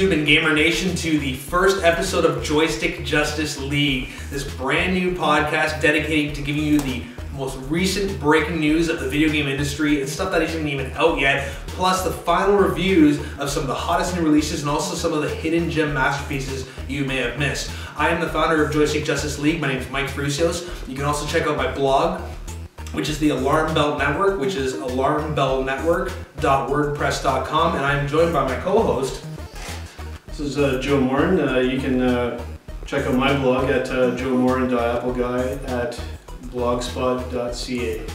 YouTube and Gamer Nation to the first episode of Joystick Justice League, this brand new podcast dedicated to giving you the most recent breaking news of the video game industry and stuff that isn't even out yet, plus the final reviews of some of the hottest new releases and also some of the hidden gem masterpieces you may have missed. I am the founder of Joystick Justice League. My name is Mike Froussios. You can also check out my blog, which is the Alarm Bell Network, which is alarmbellnetwork.wordpress.com, and I'm joined by my co-host. This is uh, Joe Morin. Uh, you can uh, check out my blog at uh, joemorin.appleguy at blogspot.ca.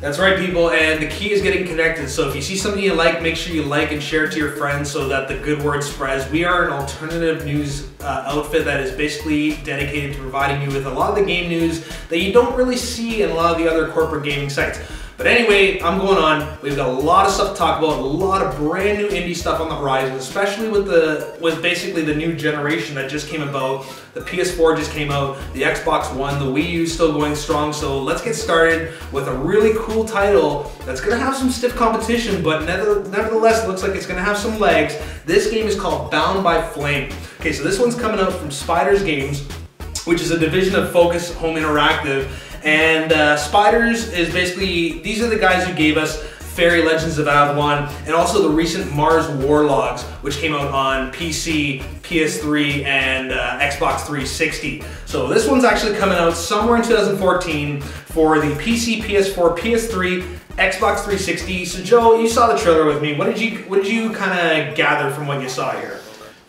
That's right, people, and the key is getting connected. So if you see something you like, make sure you like and share it to your friends so that the good word spreads. We are an alternative news uh, outfit that is basically dedicated to providing you with a lot of the game news that you don't really see in a lot of the other corporate gaming sites. But anyway, I'm going on. We've got a lot of stuff to talk about, a lot of brand new indie stuff on the horizon, especially with the with basically the new generation that just came about. The PS4 just came out, the Xbox One, the Wii U still going strong. So let's get started with a really cool title that's gonna have some stiff competition, but nevertheless looks like it's gonna have some legs. This game is called Bound by Flame. Okay, so this one's coming out from Spiders Games, which is a division of Focus Home Interactive. And uh, Spiders is basically, these are the guys who gave us Faery Legends of Avalon, and also the recent Mars Warlogs, which came out on PC, PS3, and uh, Xbox 360. So this one's actually coming out somewhere in 2014 for the PC, PS4, PS3, Xbox 360. So Joe, you saw the trailer with me. What did you What did you kind of gather from what you saw here?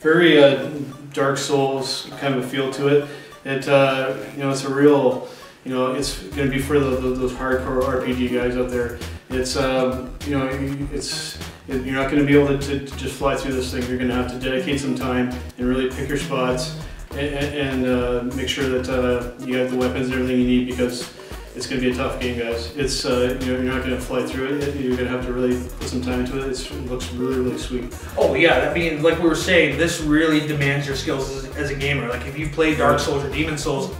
Very uh, Dark Souls kind of a feel to it. It uh, you know it's a real you know, it's going to be for the, the, those hardcore RPG guys out there. It's, um, you know, it's you're not going to be able to, to, just fly through this thing. You're going to have to dedicate some time and really pick your spots and, and uh, make sure that uh, you have the weapons and everything you need because it's going to be a tough game, guys. It's uh, you know you're not going to fly through it. You're going to have to really put some time into it. It's, it looks really really sweet. Oh yeah, I mean like we were saying, this really demands your skills as, as a gamer. Like if you play Dark Souls or Demon Souls,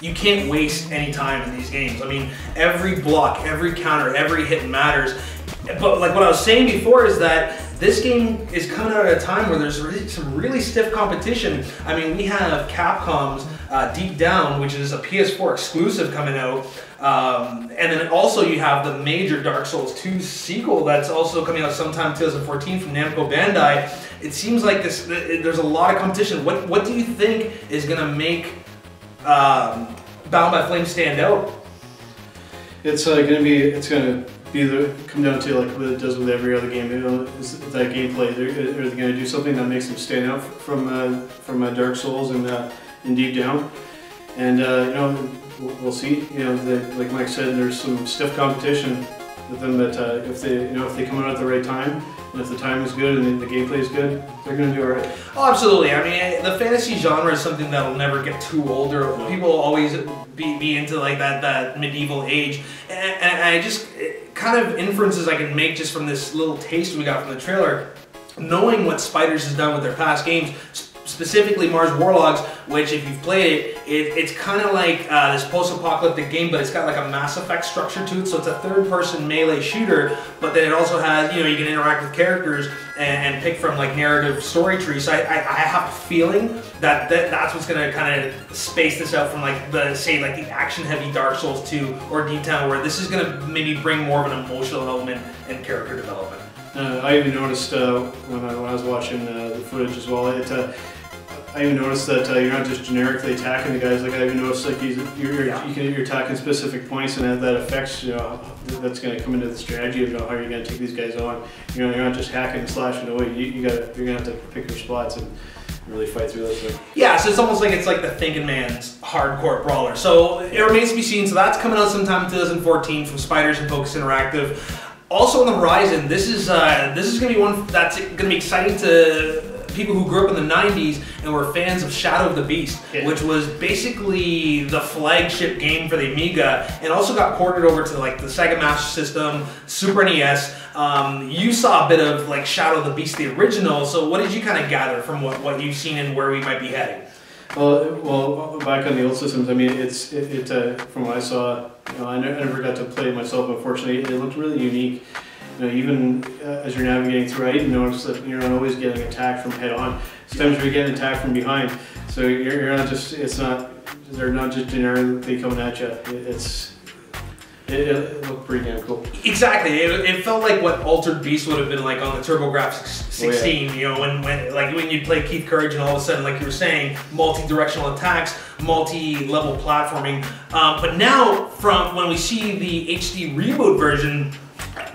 you can't waste any time in these games. I mean, every block, every counter, every hit matters. But like what I was saying before is that this game is coming out at a time where there's really, some really stiff competition. I mean, we have Capcom's uh, Deep Down, which is a PS4 exclusive coming out. Um, and then also you have the major Dark Souls 2 sequel that's also coming out sometime 2014 from Namco Bandai. It seems like this. There's a lot of competition. What What do you think is going to make um, Bound by Flame stand out? It's uh, going to be it's to be the come down to like what it does with every other game. Is that gameplay? Are they going to do something that makes them stand out from uh, from uh, Dark Souls and uh, and Deep Down? And uh, you know, we'll see. You know, the, like Mike said, there's some stiff competition with them. That uh, if they you know if they come out at the right time, and if the time is good and the, gameplay is good, they're going to do alright. Oh, absolutely. I mean, the fantasy genre is something that'll never get too old. Or people always be, be into like that that medieval age, and, and I just kind of inferences I can make just from this little taste we got from the trailer, knowing what Spiders has done with their past games specifically Mars Warlogs, which if you've played it, it it's kind of like uh, this post-apocalyptic game, but it's got like a Mass Effect structure to it. So it's a third-person melee shooter, but then it also has, you know, you can interact with characters and, and pick from like narrative story trees. So I, I, I, have a feeling that, that that's what's gonna kind of space this out from like the say like the action-heavy Dark Souls 2 or Deep Down, where this is gonna maybe bring more of an emotional element and character development. Uh, I even noticed uh, when, I, when I was watching uh, the footage as well. It, uh, I even noticed that uh, you're not just generically attacking the guys. Like I even noticed, like you're, you're, yeah. you are attacking specific points, and that, that affects you know that's going to come into the strategy of you know, how you're going to take these guys on. You know, you're not just hacking and slashing away. You, you got you're going to have to pick your spots and really fight through this thing. Yeah, so it's almost like it's like the thinking man's hardcore brawler. So it remains to be seen. So that's coming out sometime in 2014 from Spiders and Focus Interactive. Also on the horizon, this is uh, this is going to be one that's going to be exciting to people who grew up in the 90s and we were fans of Shadow of the Beast, yeah. which was basically the flagship game for the Amiga and also got ported over to like the Sega Master System, Super NES. Um, you saw a bit of like Shadow of the Beast, the original. So what did you kind of gather from what, what you've seen and where we might be heading? Well, well, back on the old systems, I mean, it's it, it uh, from what I saw. You know, I never, I never got to play it myself. Unfortunately, it looked really unique. You know, even uh, as you're navigating through, I didn't notice that you're not always getting attacked from head on. Sometimes you're getting attacked from behind. So you're, you're not just. It's not. They're not just generically coming at you. It, it's. It, it looked pretty damn cool. Exactly. It, it felt like what Altered Beast would have been like on the TurboGrafx 16. Oh, yeah. You know, when, when like when you play Keith Courage and all of a sudden, like you were saying, multi-directional attacks, multi-level platforming. Um, but now, from when we see the HD reboot version,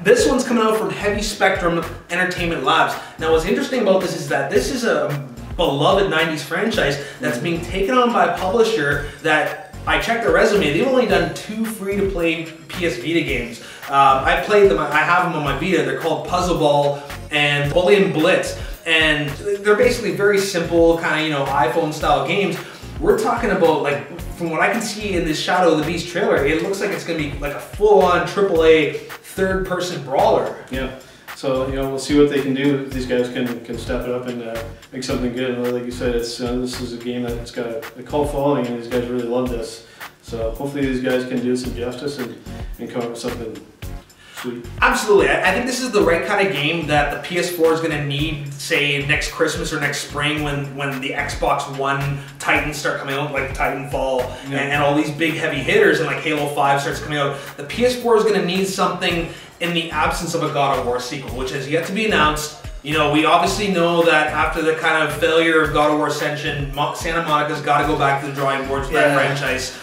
this one's coming out from Heavy Spectrum Entertainment Labs. Now, what's interesting about this is that this is a beloved 90s franchise that's being taken on by a publisher that I checked their resume. They've only done two free-to-play PS Vita games. Um, I played them. I have them on my Vita. They're called Puzzle Ball and Bully and Blitz, and they're basically very simple, kind of you know iPhone-style games. We're talking about like, from what I can see in this Shadow of the Beast trailer, it looks like it's gonna be like a full-on AAA third-person brawler. Yeah. So you know we'll see what they can do. These guys can can step it up and uh, make something good. And like you said, it's uh, this is a game that's got a, a cult following, and these guys really love this. So hopefully these guys can do some justice and, and come up with something sweet. Absolutely. I I think this is the right kind of game that the PS4 is going to need, say, next Christmas or next spring when, when the Xbox One Titans start coming out, like Titanfall and, Yeah. and all these big heavy hitters, and like Halo 5 starts coming out. The PS4 is going to need something in the absence of a God of War sequel, which has yet to be announced. You know, we obviously know that after the kind of failure of God of War Ascension, Mo- Santa Monica's got to go back to the drawing boards for that franchise.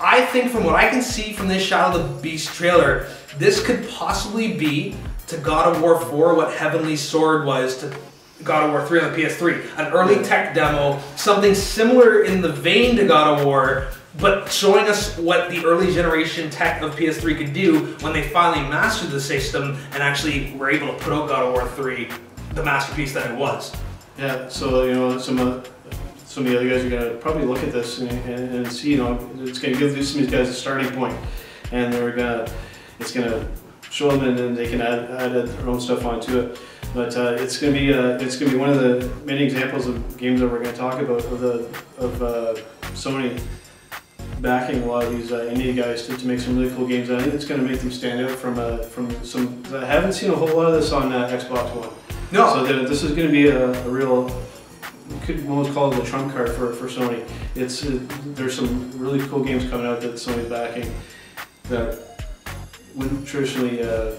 I think from what I can see from this Shadow of the Beast trailer, this could possibly be to God of War 4 what Heavenly Sword was to God of War 3 on the PS3. An early tech demo, something similar in the vein to God of War, but showing us what the early generation tech of PS3 could do when they finally mastered the system and actually were able to put out God of War 3, the masterpiece that it was. Yeah. So you know some of some of the other guys are gonna probably look at this and, and, and see. You know, it's gonna give some of these guys a starting point, and they're gonna it's gonna show them, and then they can add add their own stuff onto it. But uh, it's gonna be uh, it's gonna be one of the many examples of games that we're gonna talk about of the of uh, Sony backing a lot of these uh, indie guys to, to make some really cool games. And I think it's gonna make them stand out from uh, from some. I haven't seen a whole lot of this on uh, Xbox One. No, So this is going to be a, a real, could almost call it a trump card for, for Sony. It's uh, there's some really cool games coming out that Sony's backing that wouldn't traditionally. Uh,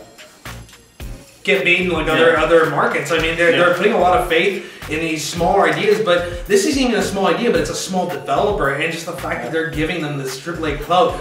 get made in like other Yeah. other markets. I mean, they're, Yeah. they're putting a lot of faith in these smaller ideas, but this isn't even a small idea, but it's a small developer, and just the fact that they're giving them this AAA cloud.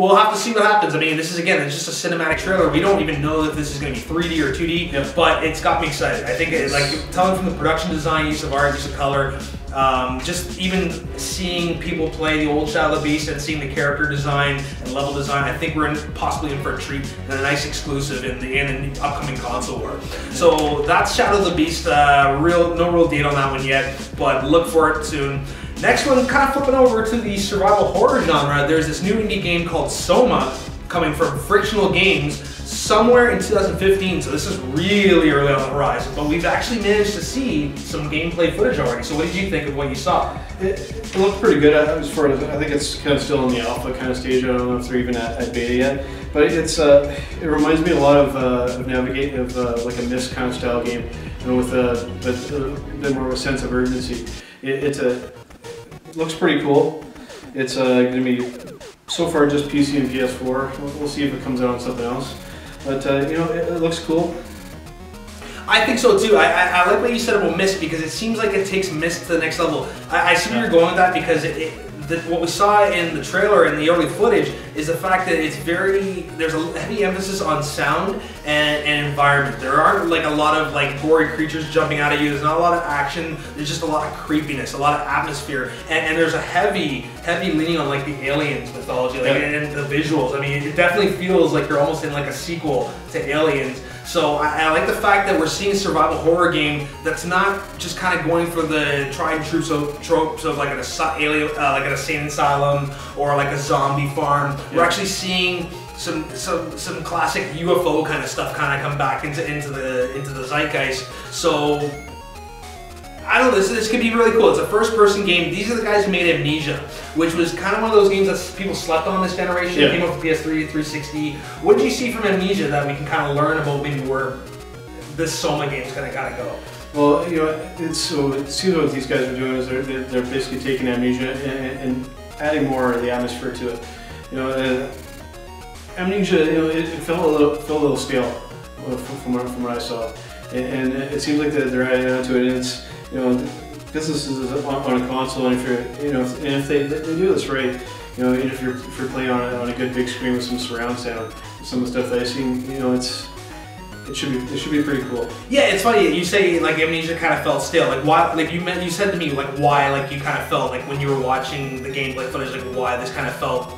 We'll have to see what happens. I mean, this is again, it's just a cinematic trailer. We don't even know if this is going to be 3D or 2D, Yep. but it's got me excited. I think, it, like, telling from the production design, use of art, use of color, um, just even seeing people play the old Shadow of the Beast and seeing the character design and level design, I think we're in, possibly in for a treat and a nice exclusive in the in an upcoming console war. So that's Shadow of the Beast. Uh, real, no real date on that one yet, but look for it soon. Next one, kind of flipping over to the survival horror genre. There's this new indie game called Soma coming from Frictional Games somewhere in 2015. So this is really early on the horizon, but we've actually managed to see some gameplay footage already. So what did you think of what you saw? it, it looked pretty good uh, as far as I think it's kind of still in the alpha kind of stage. I don't know if they're even at, at beta yet, but it's uh, it reminds me a lot of, uh, of navigate of uh, like a Myst kind of style game, you know, with a, but a bit more of a sense of urgency. It, it's a it looks pretty cool. It's uh, going to be so far just PC and PS4. We'll, we'll see if it comes out on something else, but uh, you know it, it looks cool. I think so too. I, I, I like what you said about Myst because it seems like it takes Myst to the next level. I, I see where you're going with that because it, it, what we saw in the trailer and the early footage is the fact that it's very there's a heavy emphasis on sound and, and environment. There aren't like a lot of like gory creatures jumping out at you. There's not a lot of action. There's just a lot of creepiness, a lot of atmosphere, and, and there's a heavy heavy leaning on like the aliens mythology, like Yeah. and the visuals. I mean, it definitely feels like you're almost in like a sequel to Aliens. So I, I like the fact that we're seeing a survival horror game that's not just kind of going for the tried and true so, tropes of like an alien, uh, like an insane asylum or like a zombie farm. We're actually seeing some some some classic UFO kind of stuff kind of come back into into the into the zeitgeist. So I don't know. This this could be really cool. It's a first-person game. These are the guys who made Amnesia, which was kind of one of those games that people slept on this generation. Yeah. It came out for PS3, 360. What did you see from Amnesia that we can kind of learn about maybe where this Soma game's gonna kind of go? Well, you know, it's so it seems what these guys are doing is they're, they're basically taking amnesia and, and adding more of the atmosphere to it. You know, uh, amnesia, you know, it, it felt a little felt a little stale uh, from, from, what, from what I saw, and, and it seems like that they're adding on to it. And it's you know, is on, on a console, and if you're you know, if, and if they, they do this right, you know, and if you're if you're playing on a, on a good big screen with some surround sound, some of the stuff that I've seen, you know, it's it should be it should be pretty cool. Yeah, it's funny. You say like Amnesia kind of felt stale. Like why? Like you meant you said to me like why? Like you kind of felt like when you were watching the gameplay footage, like why this kind of felt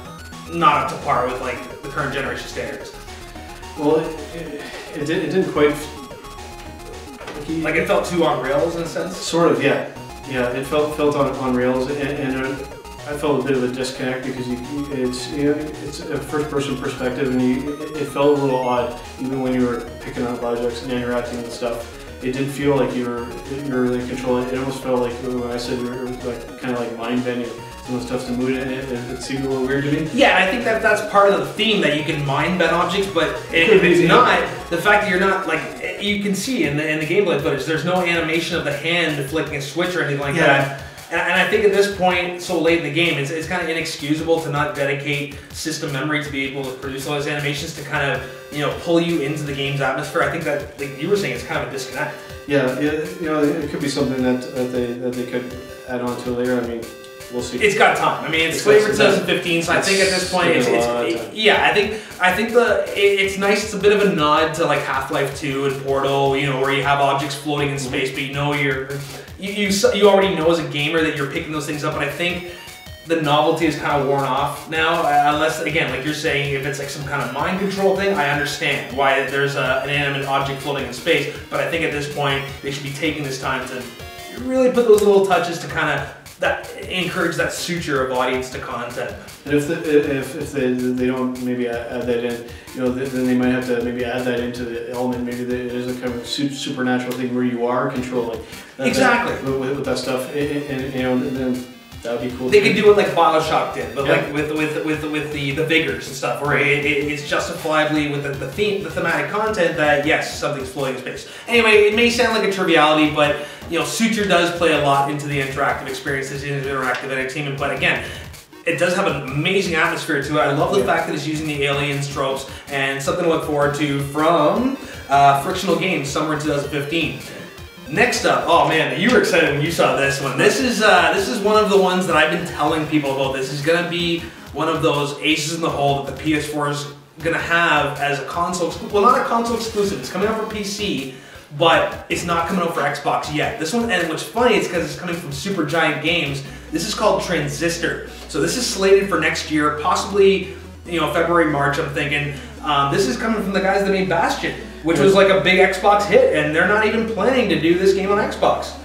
not up to par with like the current generation standards. Well, it, it, it, did, it didn't quite. Like, Like it felt too on rails in a sense. sort of, yeah, yeah. It felt felt on, on rails, and, and uh, I felt a bit of a disconnect because you, it's you know it's a first person perspective, and you, it, it felt a little odd even when you were picking up objects and interacting with stuff. It didn't feel like you were you were really controlling. It almost felt like when I said you were like kind of like mind bending some of the stuff to move it, and it, it seemed a little weird to me. Yeah, I think that that's part of the theme that you can mind bend objects, but if, if it's not, the fact that you're not like you can see in the in the gameplay footage, there's no animation of the hand flicking a switch or anything like Yeah. that. And, and I think at this point, so late in the game, it's, it's kind of inexcusable to not dedicate system memory to be able to produce all those animations to kind of you know pull you into the game's atmosphere. I think that like you were saying, it's kind of a disconnect. Yeah, yeah, you know, it could be something that, that they that they could add on to later. I mean, we'll see. It's got time. I mean, it's It's for 2015, so I think at this point, it's, It's it's a lot of it- yeah. I think I think the it, it's nice. It's a bit of a nod to like Half Life 2 and Portal, you know, where you have objects floating in space, but you know you're you you, you already know as a gamer that you're picking those things up. But I think the novelty is kind of worn off now, uh, unless again, like you're saying, if it's like some kind of mind control thing, I understand why there's a, an animate object floating in space. But I think at this point, they should be taking this time to really put those little touches to kind of that encourage that suture of audience to content. And if, the, if, if they, they don't maybe add, that in, you know, then they might have to maybe add that into the element. Maybe it is a kind of supernatural thing where you are controlling. that- Exactly. That, with, with that stuff, and, and, you know, then that would be cool. They could do it like Bioshock did, but like with with with with the the vigors and stuff, where it, it, it's justifiably with the, the theme, the thematic content that yes, something's floating in space. Anyway, it may sound like a triviality, but you know, Suture does play a lot into the interactive experiences, into interactive entertainment. But again. It does have an amazing atmosphere to it. I love the Yeah. fact that it's using the aliens tropes and something to look forward to from uh, Frictional Games, summer 2015. Next up, oh man, you were excited when you saw this one. This is uh, this is one of the ones that I've been telling people about. This is gonna be one of those aces in the hole that the PS4 is gonna have as a console. Well, not a console exclusive. It's coming out for PC, but it's not coming out for Xbox yet. This one, and what's funny is because it's coming from Supergiant Games. This is called Transistor. So this is slated for next year, possibly you know February, March. I'm thinking. Um, this is coming from the guys that made Bastion, which was like a big Xbox hit, and they're not even planning to do this game on Xbox.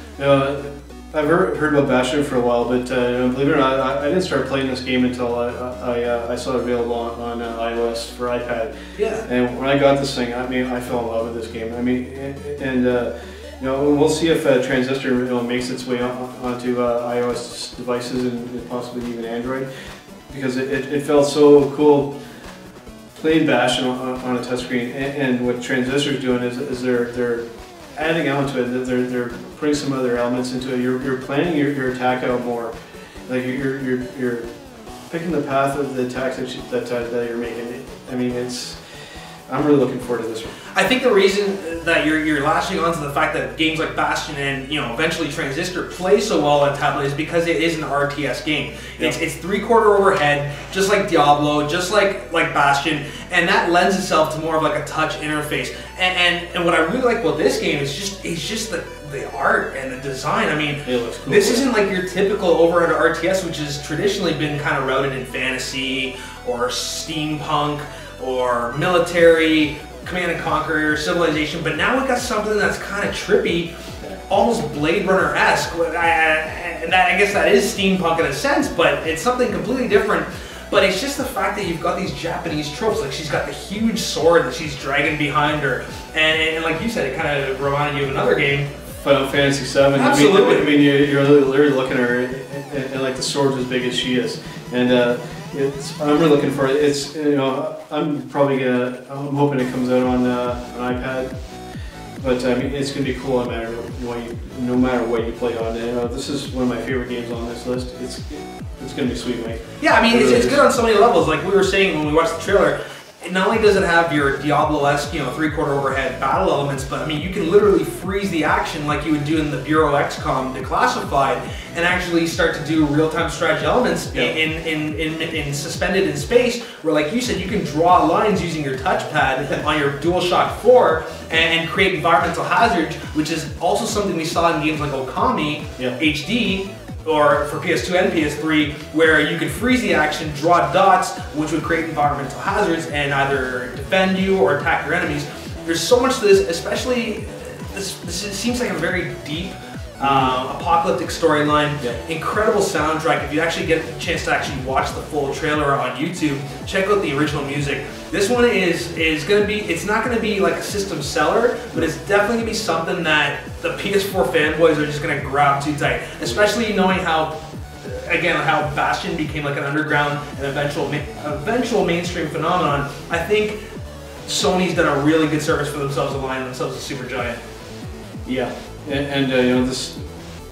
I've heard, heard about Bastion for a while, but uh, believe it or not, I, I didn't start playing this game until I, I, uh, I saw it available on, on uh, iOS for iPad. Yeah. And when I got this thing, I mean, I fell in love with this game. I mean, and, and uh, you know, we'll see if uh, Transistor you know, makes its way on, onto uh, iOS devices and, and possibly even Android, because it, it, it felt so cool playing Bastion, on a touchscreen. And, and what Transistor's doing is, is they're they're adding on to it. They're they're putting some other elements into it. You're, you're planning your, your attack out more. Like you're you're you're picking the path of the attacks that, you, that, that you're making. I mean, it's. I'm really looking forward to this one. I think the reason that you're you're latching on to the fact that games like Bastion and you know eventually Transistor play so well on tablet is because it is an RTS game. It's it's three quarter overhead, just like Diablo, just like like Bastion, and that lends itself to more of like a touch interface. And and, and what I really like about this game is just it's just the the art and the design. I mean, It looks cool. This isn't like your typical overhead RTS, which has traditionally been kind of routed in fantasy or steampunk or military, command and conquer, civilization. But now we got something that's kind of trippy, almost Blade Runner esque. And that I guess that is steampunk in a sense, but it's something completely different. But it's just the fact that you've got these Japanese tropes. Like she's got the huge sword that she's dragging behind her, and, and like you said, it kind of reminded you of another game Final Fantasy Seven. Absolutely. I mean, I mean you're, you're literally looking at her, and, and, and, like the sword's as big as she is, and uh, it's. I'm really looking for it. It's you know I'm probably gonna. I'm hoping it comes out on uh, an iPad. But I mean, it's gonna be cool no matter what you, no matter what you play on. And, uh, this is one of my favorite games on this list. It's it's gonna be sweet, mate. Yeah, I mean, it's, it's good on so many levels. Like we were saying when we watched the trailer, not only does it have your Diablo-esque, you know, three-quarter overhead battle elements, but I mean, you can literally freeze the action like you would do in the Bureau XCOM Declassified, and actually start to do real-time strategy elements Yeah. in, in, in, in suspended in space, where like you said, you can draw lines using your touchpad on your DualShock 4 and, and create environmental hazards, which is also something we saw in games like Okami Yeah. HD or for PS2 and PS3, where you could freeze the action, draw dots, which would create environmental hazards and either defend you or attack your enemies. There's so much to this, especially this, this seems like a very deep uh, apocalyptic storyline. Yep. Incredible soundtrack. If you actually get a chance to actually watch the full trailer on YouTube, check out the original music. This one is is gonna be. It's not gonna be like a system seller, but it's definitely gonna be something that the PS4 fanboys are just gonna grab too tight. Especially knowing how. Again, how Bastion became like an underground and eventual eventual mainstream phenomenon. I think Sony's done a really good service for themselves, aligning themselves as Supergiant. Yeah, and, uh, you know this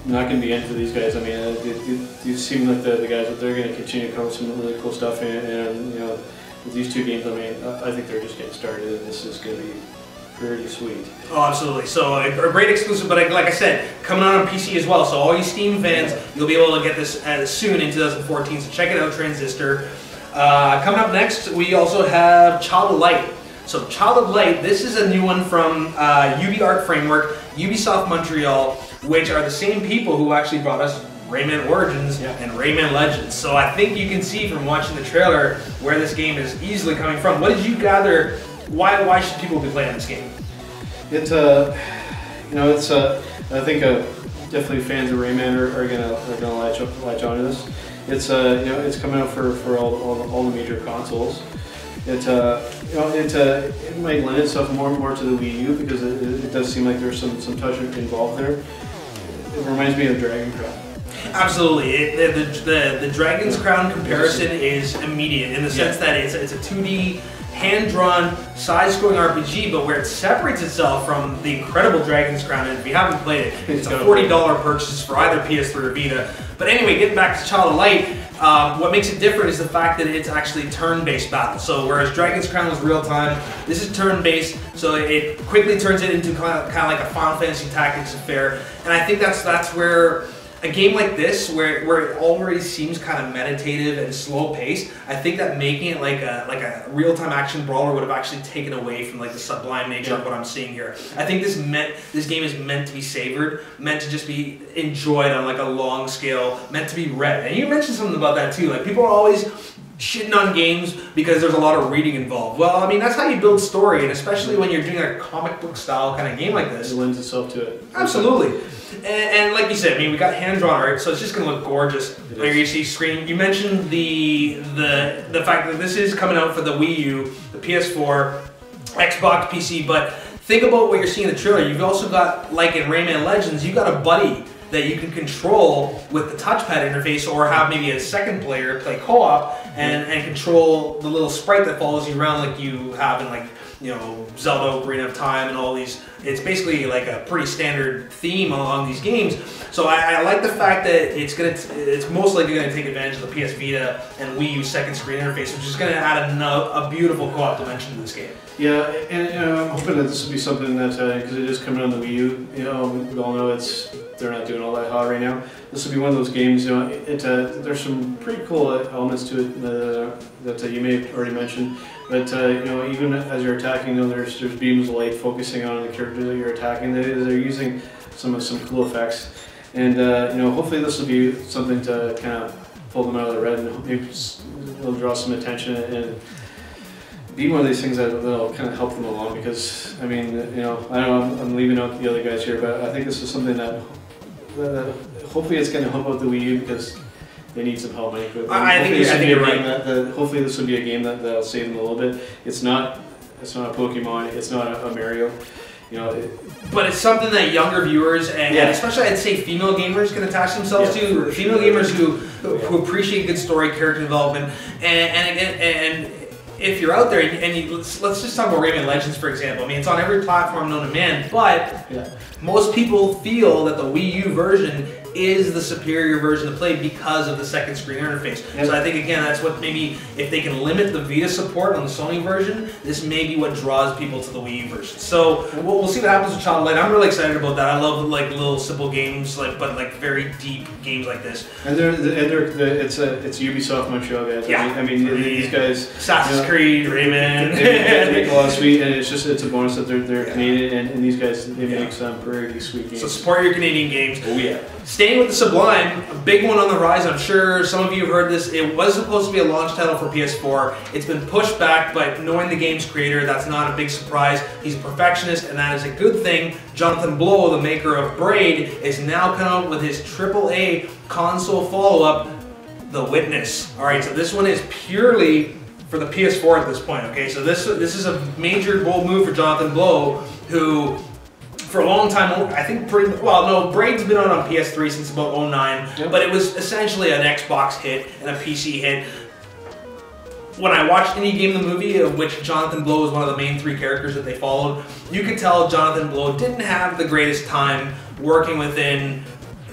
not going to be end for these guys. I mean, uh, you, you, seem like the, the guys that they're going to continue to come with some really cool stuff, and, and you know these two games, I mean, I, think they're just getting started, and this is going to be pretty sweet. Oh, absolutely. So a, a great exclusive, but like I said, coming out on PC as well. So all you Steam fans, you'll be able to get this as soon in 2014. So check it out, Transistor. Uh, coming up next, we also have Child of Light. So Child of Light, this is a new one from uh, UbiArt Framework, Ubisoft Montreal, which are the same people who actually brought us Rayman Origins Yeah. and Rayman Legends. So I think you can see from watching the trailer where this game is easily coming from. What did you gather? Why why should people be playing this game? It, uh, you know, it's uh, I think uh, definitely fans of Rayman are, are gonna are gonna latch up, latch onto this. It's uh, you know, it's coming out for, for all, all, all the major consoles. It uh, you know, it uh, it might lend itself more and more to the Wii U because it, it it does seem like there's some some touch involved there. It reminds me of Dragon Crown. Absolutely. It, the, the, the, the Dragon's Crown comparison is immediate in the sense that it's, it's a 2D, hand drawn, side scrolling RPG, but where it separates itself from the incredible Dragon's Crown, and if you haven't played it, it's a $40 purchase for either PS3 or Vita. But anyway, getting back to Child of Light, um, what makes it different is the fact that it's actually turn-based battle. So whereas Dragon's Crown was real time, this is turn-based. So it quickly turns it into kind of, kind of like a Final Fantasy Tactics affair, and I think that's that's where a game like this, where, where it already seems kind of meditative and slow paced, I think that making it like a like a real time action brawler would have actually taken away from like the sublime nature of what I'm seeing here. I think this meant this game is meant to be savored, meant to just be enjoyed on like a long scale, meant to be read. And you mentioned something about that too. Like people are always shitting on games because there's a lot of reading involved. Well, I mean that's how you build story, and especially when you're doing a comic book style kind of game like this. It lends itself to it. Absolutely. And, and like you said, I mean, we got hand drawn art, so it's just gonna look gorgeous. Is. you see screen. You mentioned the the the fact that this is coming out for the Wii U, the PS4, Xbox, PC. But think about what you're seeing in the trailer. You've also got like in Rayman Legends, you've got a buddy that you can control with the touchpad interface, or have maybe a second player play co-op and and control the little sprite that follows you around like you have in like you know Zelda Ocarina of Time and all these. It's basically like a pretty standard theme along these games. So I, I like the fact that it's gonna it's most likely gonna take advantage of the PS Vita and Wii U second screen interface, which is gonna add a, a beautiful co-op dimension to this game. Yeah, and you know, I'm hoping that this will be something that uh, because it is coming on the Wii U. You know, we all know it's they're not doing all that hot right now. This will be one of those games. You know, it, uh, there's some pretty cool elements to it uh, that uh, you may have already mentioned. But uh, you know, even as you're attacking, you know, there's there's beams of light focusing on the character that you're attacking. They, they're using some of some cool effects, and uh, you know, hopefully this will be something to kind of pull them out of the red and maybe it'll draw some attention and be one of these things that will kind of help them along because I mean you know I know I'm, I'm leaving out the other guys here but I think this is something that, that hopefully it's going to help out the Wii U because they need some help. Um, I think, I- I think this I think be a you're game that, that hopefully this will be a game that that'll save them a little bit. It's not it's not a Pokemon. It's not a, a Mario. you know, it, But it's something that younger viewers and, Yeah. and especially I'd say female gamers can attach themselves Yeah, to. for Female sure. gamers who Oh, yeah. who appreciate good story, character development, and and again and. If you're out there and, and you, let's, let's just talk about Rayman Legends for example. I mean, it's on every platform known to man, but yeah. most people feel that the Wii U version is the superior version to play because of the second screen interface. Yep. So I think again that's what maybe if they can limit the Vita support on the Sony version, this may be what draws people to the Wii U version. So we'll, we'll see what happens with Child of Light. I'm really excited about that. I love like little simple games like but like very deep games like this. And they're, and they're, the it's a it's Ubisoft Montreal guys. Yeah. I mean, I mean these guys. Assassin's Yeah. Creed, Rayman. They, they make a lot of sweet, and it's just it's a bonus that they're they're Yeah. Canadian, and, and these guys they Yeah. make some pretty sweet games. so support your Canadian games. oh yeah. Staying with the Sublime, a big one on the rise. I'm sure some of you have heard this. It was supposed to be a launch title for PS4. It's been pushed back, but knowing the game's creator, that's not a big surprise. He's a perfectionist, and that is a good thing. Jonathan Blow, the maker of Braid, is now coming out with his AAA console follow-up, The Witness. All right, so this one is purely for the PS4 at this point. Okay, so this this is a major bold move for Jonathan Blow, who for a long time, I think pretty well. No, Braid's been out on PS3 since about 09, Yep. but it was essentially an Xbox hit and a PC hit. When I watched Indie Game the movie, of which Jonathan Blow was one of the main three characters that they followed, you could tell Jonathan Blow didn't have the greatest time working within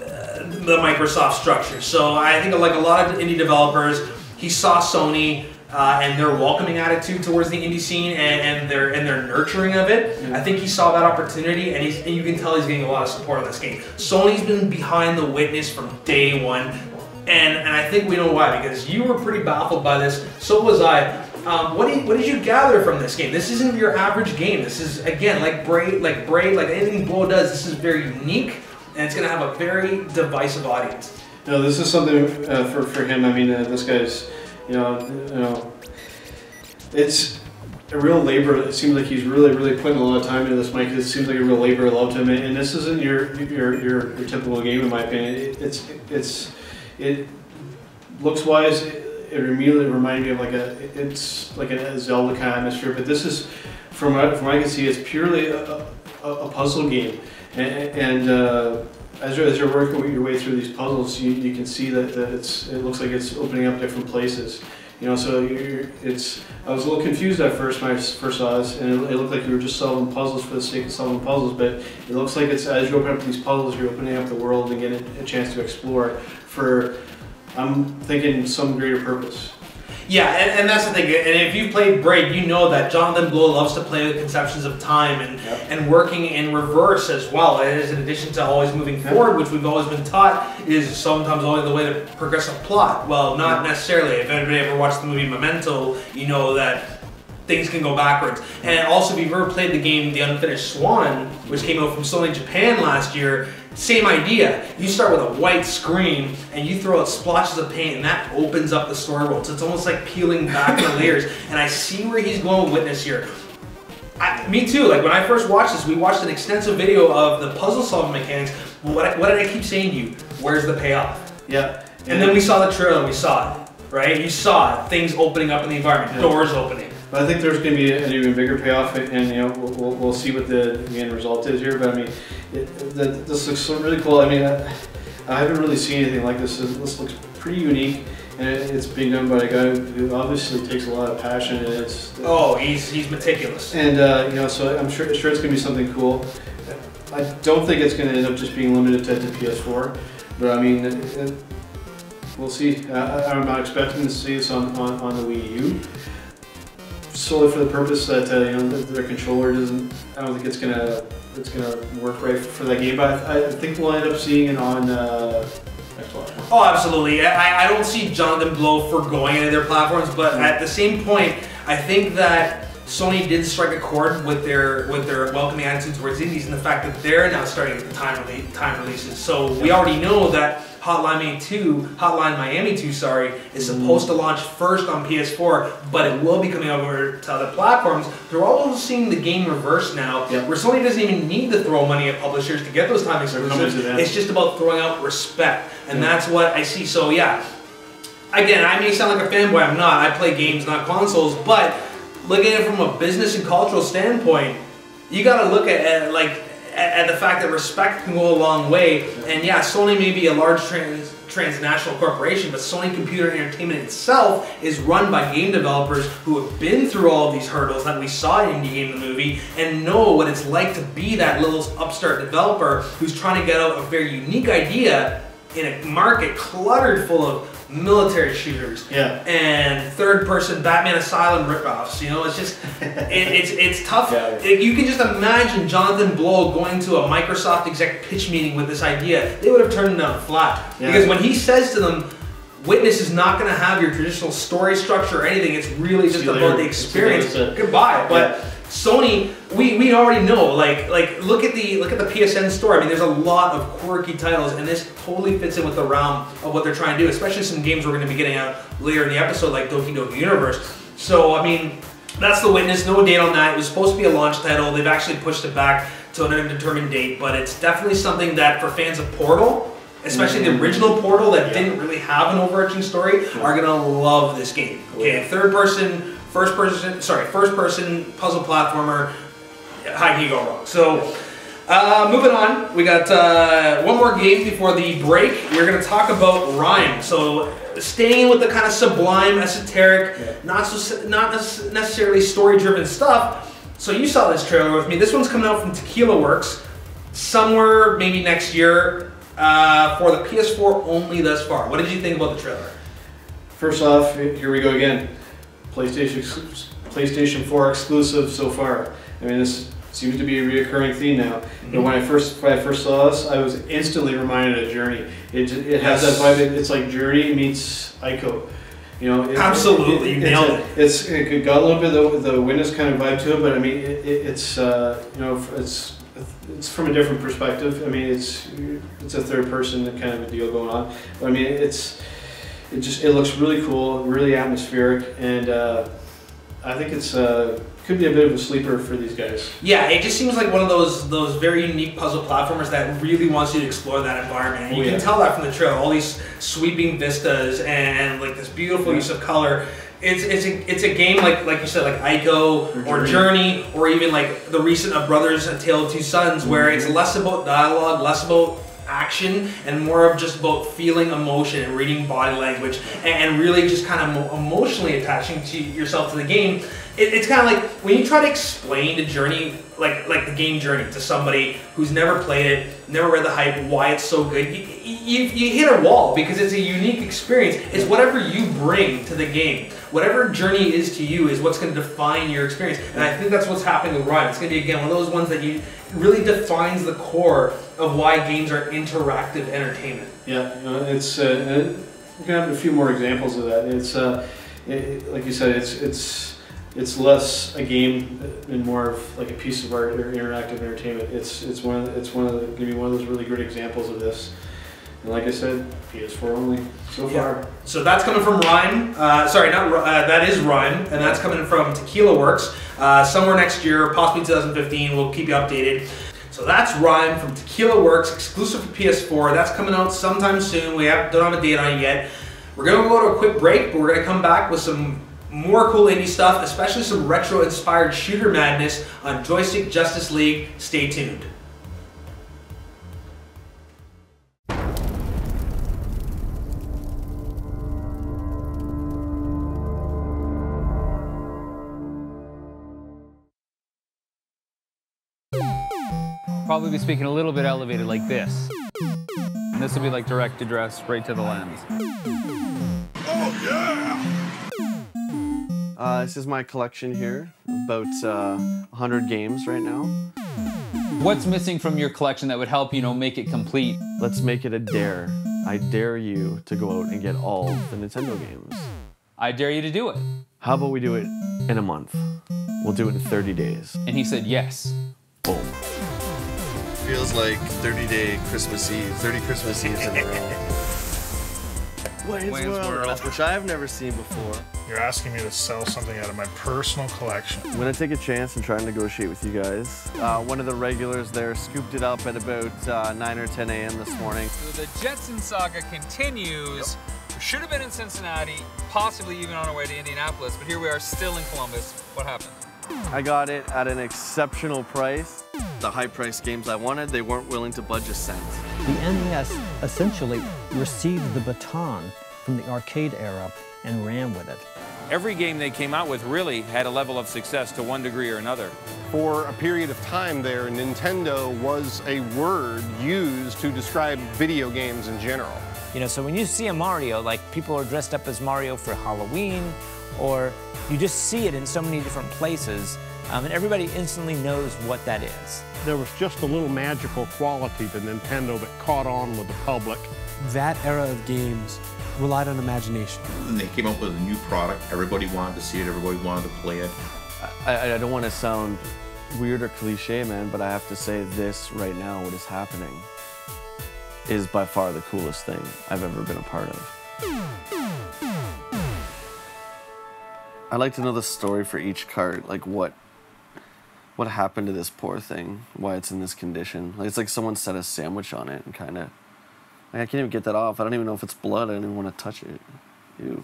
uh, the Microsoft structure. So I think, like a lot of indie developers, he saw Sony uh, and their welcoming attitude towards the indie scene and, and their and their nurturing of it. Yeah. I think he saw that opportunity, and, and you can tell he's getting a lot of support on this game. Sony's been behind the witness from day one. And, and I think we know why because you were pretty baffled by this. So was I. Um, what, did, what did you gather from this game? This isn't your average game. This is again like Braid, like Braid, like anything Blow does. This is very unique, and it's going to have a very divisive audience. No, this is something uh, for, for him. I mean, uh, this guy's, you know, you know, it's a real labor. It seems like he's really, really putting a lot of time into this, Mike. It seems like a real labor of love to him. And, and this isn't your, your your your typical game, in my opinion. It, it's it's it looks wise. It, it immediately reminded me of like a it's like a Zelda kind of atmosphere. But this is, from what, from what I can see, it's purely a, a, a puzzle game, and. and uh, as you're, as you're working your way through these puzzles, you, you can see that, that it's it looks like it's opening up different places. You know, so it's. I was a little confused at first when I first saw this, and it, it looked like you were just solving puzzles for the sake of solving puzzles. But it looks like it's as you open up these puzzles, you're opening up the world and getting a chance to explore for. I'm thinking some greater purpose. Yeah, and, and that's the thing. And if you've played Braid, you know that Jonathan Blow loves to play with conceptions of time and, Yep. and working in reverse as well. As in addition to always moving Yep. forward, which we've always been taught is sometimes only the way to progress a plot. Well, not necessarily. If anybody ever watched the movie Memento, you know that things can go backwards. And also, if you've ever played the game The Unfinished Swan, which came out from Sony Japan last year, same idea. You start with a white screen and you throw out splotches of paint, and that opens up the story world. So it's almost like peeling back the layers. And I see where he's going with Witness here. I, me too. Like when I first watched this, we watched an extensive video of the puzzle solving mechanics. What, what did I keep saying to you? Where's the payoff? Yeah. And then we saw the trailer and we saw it, right? You saw it, things opening up in the environment, Yeah. doors opening. But I think there's going to be an even bigger payoff, and, and, you know we'll, we'll, we'll see what the, the end result is here. But I mean, it, the, this looks really cool. I mean, I, I haven't really seen anything like this. This looks pretty unique, and it, it's being done by a guy who obviously takes a lot of passion. And it's Oh, he's he's meticulous. and uh, you know, so I'm sure sure it's going to be something cool. I don't think it's going to end up just being limited to, to PS4, but I mean, it, it, we'll see. Uh, I- I'm not expecting to see this on, on, on the Wii U solely for the purpose that uh, you know their controller doesn't. I don't think it's gonna it's gonna work right for that game. But I, think we'll end up seeing it on uh, Xbox. Oh, absolutely. I, I don't see Jonathan Blow foregoing any of their platforms, but at the same point, I think that Sony did strike a chord with their with their welcoming attitude towards indies and the fact that they're now starting to time rele- time releases. So we already know that Hotline Miami 2, Hotline Miami 2, sorry, is supposed to launch first on PS4, but it will be coming over to other platforms. They're also seeing the game reverse now, Yep. where Sony doesn't even need to throw money at publishers to get those time exclusives. It's just about throwing out respect, and Yeah. that's what I see. So yeah, again, I may sound like a fanboy. I'm not. I play games, not consoles. But looking at it from a business and cultural standpoint, you got to look at, at like at, the fact that respect can go a long way. And yeah, Sony may be a large trans, transnational corporation, but Sony Computer Entertainment itself is run by game developers who have been through all these hurdles that we saw in Indie Game the movie and know what it's like to be that little upstart developer who's trying to get out a very unique idea in a market cluttered full of military shooters Yeah. and third person Batman Asylum ripoffs. You know, it's just it, it's it's tough. Yeah, yeah. Like, you can just imagine Jonathan Blow going to a Microsoft exec pitch meeting with this idea. They would have turned him down flat Yeah. because when he says to them. Witness is not going to have your traditional story structure or anything. It's really just about the experience. It's about the- Goodbye. But Yeah. Sony, we, we already know. Like like look at the look at the PSN store. I mean, there's a lot of quirky titles, and this totally fits in with the realm of what they're trying to do. Especially some games we're going to be getting out later in the episode, like Doki Doki Universe. So I mean, that's the witness. No date on that. It was supposed to be a launch title. They've actually pushed it back to an undetermined date, but it's definitely something that for fans of Portal. Especially the mm-hmm. original Portal that Yeah. didn't really have an overarching story, are gonna love this game. Okay, third person, first person, sorry, first person puzzle platformer. How can you go wrong? So, uh, moving on, we got uh, one more game before the break. We're gonna talk about Rime. So, staying with the kind of sublime, esoteric, not so not necessarily story-driven stuff. So you saw this trailer with me. This one's coming out from Tequila Works, somewhere maybe next year uh, for the PS4 only thus far. What did you think about the trailer? First off, here we go again. PlayStation PlayStation 4 exclusive so far. I mean, this seems to be a reoccurring theme now. But when I first when I first saw this, I was instantly reminded of Journey. It, it has Yes. that vibe. It's like Journey meets Ico. You know, it, Absolutely, you it's nailed it. It's it got a little bit of the, the witness kind of vibe to it, but I mean, it, it, it's uh, you know, it's it's from a different perspective. I mean, it's it's a third person kind of a deal going on. But I mean, it's it just it looks really cool, really atmospheric, and uh, I think it's uh, could be a bit of a sleeper for these guys. Yeah, it just seems like one of those those very unique puzzle platformers that really wants you to explore that environment. And you Oh, can tell that from the trailer. All these sweeping vistas and like this beautiful use of color. It's, it's, a, it's a game like like you said like Ico Or or Journey or even like the recent of Brothers A Tale of Two Sons where it's Mm-hmm. less about dialogue, less about action and more of just about feeling emotion and reading body language and, really just kind of emotionally attaching to yourself to the game. It, it's kind of like when you try to explain the journey like like the game journey to somebody who's never played it never read the hype why it's so good you, you, you hit a wall because it's a unique experience. It's whatever you bring to the game. Whatever journey is to you is what's going to define your experience. And i think that's what's happening with Rime it's going to be again one of those ones that you really defines the core of why games are interactive entertainment Yeah, you know, it's uh, and we can have a few more examples of that. It's uh, it, like you said, it's it's it's less a game and more of like a piece of art or interactive entertainment. It's it's one of the, it's one of the, gonna be one of those really great examples of this. And like I said, PS4 only so Yeah. far. So that's coming from Rime. Uh, sorry, not uh, that is Rime, and that's coming from Tequila Works. Uh, somewhere next year, possibly 2015. We'll keep you updated. So that's Rime from Tequila Works, exclusive for PS4. That's coming out sometime soon. We have, don't have a date on it yet. We're gonna go to a quick break, but we're gonna come back with some more cool indie stuff, especially some retro-inspired shooter madness on Joystick Justice League. Stay tuned. Probably be speaking a little bit elevated like this. And this will be like direct address right to the lens. Oh, yeah! Uh, this is my collection here, about uh, 100 games right now. What's missing from your collection that would help, you know, make it complete? Let's make it a dare. I dare you to go out and get all the Nintendo games. I dare you to do it. How about we do it in a month? We'll do it in 30 days. And he said yes. Boom. Feels like 30 day Christmas Eve, 30 Christmas Eves in a row. Wayne's, Wayne's World, World. which I've never seen before. You're asking me to sell something out of my personal collection. I'm gonna take a chance and try and negotiate with you guys. Uh, one of the regulars there scooped it up at about uh, 9 or 10 a.m. this morning. So the Jetson saga continues. We should have been in Cincinnati, possibly even on our way to Indianapolis, but here we are still in Columbus. What happened? I got it at an exceptional price. The high-priced games I wanted, they weren't willing to budge a cent. The NES essentially received the baton from the arcade era and ran with it. Every game they came out with really had a level of success to one degree or another. For a period of time there, Nintendo was a word used to describe video games in general. You know, so when you see a Mario, like people are dressed up as Mario for Halloween, or you just see it in so many different places, um, and everybody instantly knows what that is. There was just a little magical quality to Nintendo that caught on with the public. That era of games relied on imagination. When they came up with a new product, everybody wanted to see it, everybody wanted to play it. I, I don't want to sound weird or cliche, man, but I have to say this right now, what is happening, is by far the coolest thing I've ever been a part of. I'd like to know the story for each card, like what what happened to this poor thing, why it's in this condition. Like it's like someone set a sandwich on it and kind of, like I can't even get that off. I don't even know if it's blood. I don't even want to touch it. Ew.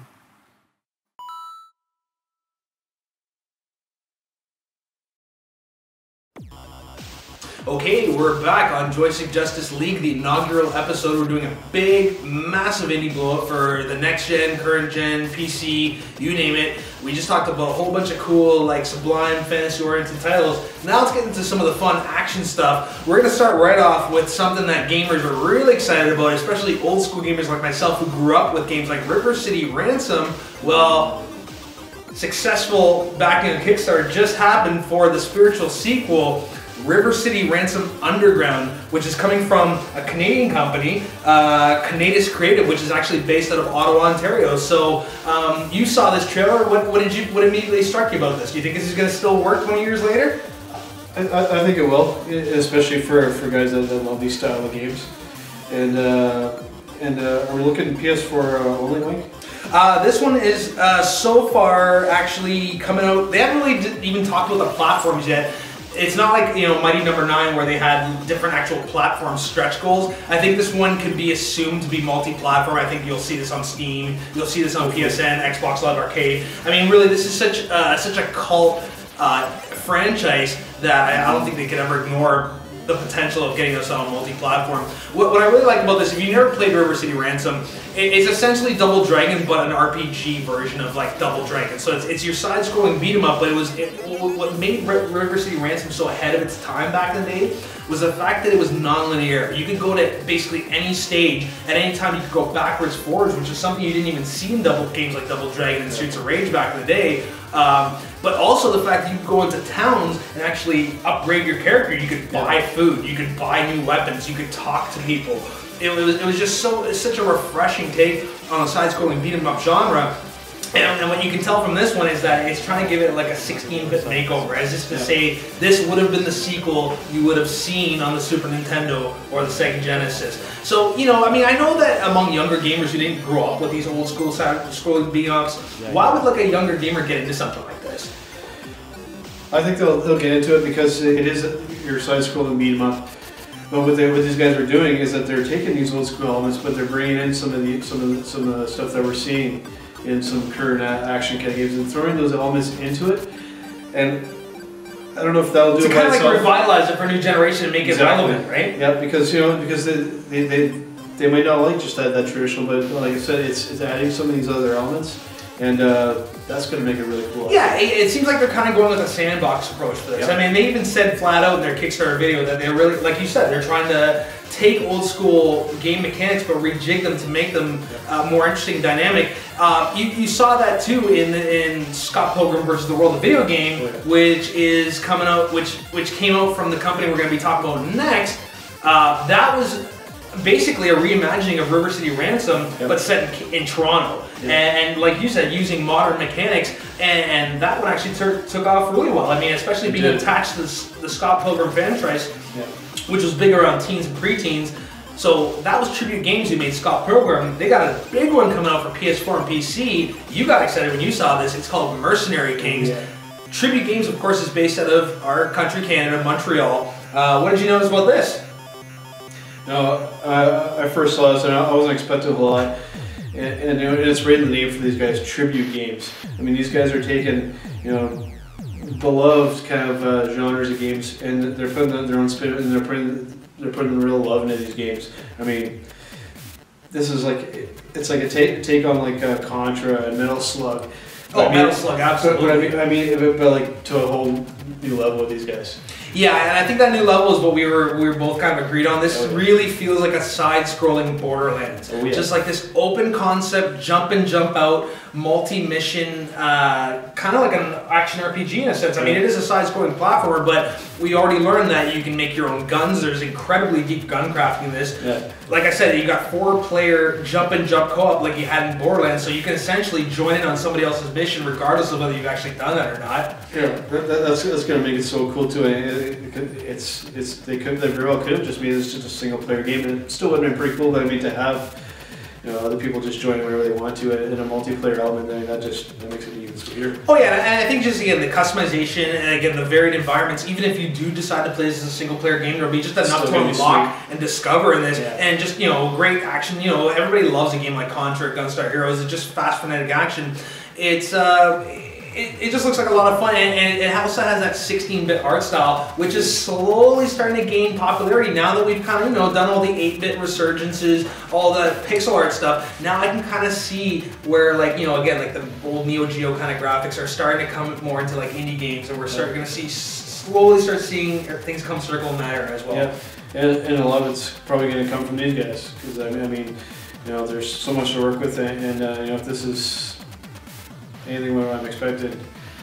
Okay, we're back on Joystick Justice League, the inaugural episode. We're doing a big, massive indie blow up for the next gen, current gen, PC, you name it. We just talked about a whole bunch of cool, like sublime, fantasy oriented titles. Now let's get into some of the fun action stuff. We're gonna start right off with something that gamers are really excited about, especially old school gamers like myself who grew up with games like River City Ransom. Well, successful backing of Kickstarter just happened for the spiritual sequel. River City Ransom Underground, which is coming from a Canadian company, uh, Conatus Creative, which is actually based out of Ottawa, Ontario. So um, you saw this trailer. What, what did you? What immediately struck you about this? Do you think this is going to still work 20 years later? I, I, think it will, especially for, for guys that, that love these style of games. And uh, and uh, are we looking PS4 uh, only, Mike? Uh, this one is uh, so far actually coming out. They haven't really d- even talked about the platforms yet. It's not like you know Mighty Number Nine where they had different actual platform stretch goals. I think this one could be assumed to be multi-platform. I think you'll see this on Steam. You'll see this on PSN, Xbox Live Arcade. I mean, really, this is such uh, such a cult uh, franchise that I, I don't think they could ever ignore the potential of getting this on multi-platform. What, what I really like about this, if you never played River City Ransom, it's essentially Double Dragon, but an RPG version of like Double Dragon. So it's, it's your side-scrolling beat 'em up, but it was it, what made River City Ransom so ahead of its time back in the day was the fact that it was non-linear. You could go to basically any stage at any time. You could go backwards, forwards, which is something you didn't even see in double games like Double Dragon and Streets of Rage back in the day. Um, but also the fact that you could go into towns and actually upgrade your character. You could buy food, you could buy new weapons, you could talk to people. It was, it was just so it's such a refreshing take on a side-scrolling beat 'em up genre. And, and what you can tell from this one is that it's trying to give it like a 16-bit makeover, as if to say this would have been the sequel you would have seen on the Super Nintendo or the Sega Genesis. So you know, I mean, I know that among younger gamers who didn't grow up with these old school side-scrolling beat-ups, why would like a younger gamer get into something like this? I think they'll, they'll get into it because it is your side scrolling beat 'em up. But what, they, what these guys are doing is that they're taking these old school elements, but they're bringing in some of the some of the, some of the stuff that we're seeing in some current a- action kind of games and throwing those elements into it. And I don't know if that'll do To it kind of like itself. revitalize it for a new generation and make it Exactly. relevant, right? Yeah, because you know, because they, they, they, they might not like just that, that traditional, but like I said, it's, it's adding some of these other elements, and uh, that's going to make it really cool. Yeah, it, it seems like they're kind of going with a sandbox approach for this. Yeah. I mean, they even said flat out in their Kickstarter video that they're really, like you said, they're trying to take old school game mechanics but rejig them to make them uh, more interesting, dynamic. Uh, you, you saw that too in in Scott Pilgrim versus the World of Video Game, which is coming out, which which came out from the company we're going to be talking about next. Uh, that was basically a reimagining of River City Ransom, but set in, in Toronto. And, and like you said, using modern mechanics, and, and that one actually took off really well. I mean, especially being did. attached to the, the Scott Pilgrim franchise, which was big around teens and preteens. So that was Tribute Games who made Scott Pilgrim. They got a big one coming out for PS4 and PC. You got excited when you saw this. It's called Mercenary Kings. Tribute Games, of course, is based out of our country, Canada, Montreal. Uh, what did you notice about this? No, I, I first saw this and I wasn't expecting a lot. And, and it's right in the name for these guys, tribute games. I mean, these guys are taking, you know, beloved kind of uh, genres of games, and they're putting their own spin and they're putting they're putting real love into these games. I mean, this is like it's like a take take on like uh, Contra and Metal Slug. Oh, I mean- Metal Slug, absolutely. But, but I mean, I mean, but like to a whole new level with these guys. Yeah, and I think that new level is what we were we were both kind of agreed on. This Oh, yeah. really feels like a side-scrolling Borderlands, Oh, yeah. just like this open concept, jump and jump out, multi-mission, uh, kind of like an action RPG in a sense. I mean, it is a side-scrolling platformer, but we already learned that you can make your own guns. There's incredibly deep gun crafting in this. Yeah. Like I said, you got four-player jump and jump co-op like you had in Borderlands, so you can essentially join in on somebody else's mission regardless of whether you've actually done that or not. Yeah, that, that- that's, that's gonna make it so cool too. It, it, it's it's they could they very well could have just made this just a single player game, and it still would have been pretty cool. But I mean to have you know other people just join whenever they want to in a multiplayer element, there, that just that makes it even sweeter. Oh yeah, and I think just again the customization and again the varied environments. Even if you do decide to play this as a single player game, there'll be just enough to unlock and discover in this, Yeah. and just you know great action. You know everybody loves a game like Contra, Gunstar Heroes. It's just fast frenetic action. It's uh, it, it just looks like a lot of fun, and, and it also has that 16-bit art style, which is slowly starting to gain popularity now that we've kind of you know done all the 8-bit resurgences, all the pixel art stuff. Now I can kind of see where like you know again like the old Neo Geo kind of graphics are starting to come more into like indie games, and we're starting going to see slowly start seeing things come circle in that era as well. Yeah, and, and a lot of it's probably going to come from these guys because I mean, I mean, you know, there's so much to work with, and, and uh, you know, if this is anything I'm expecting,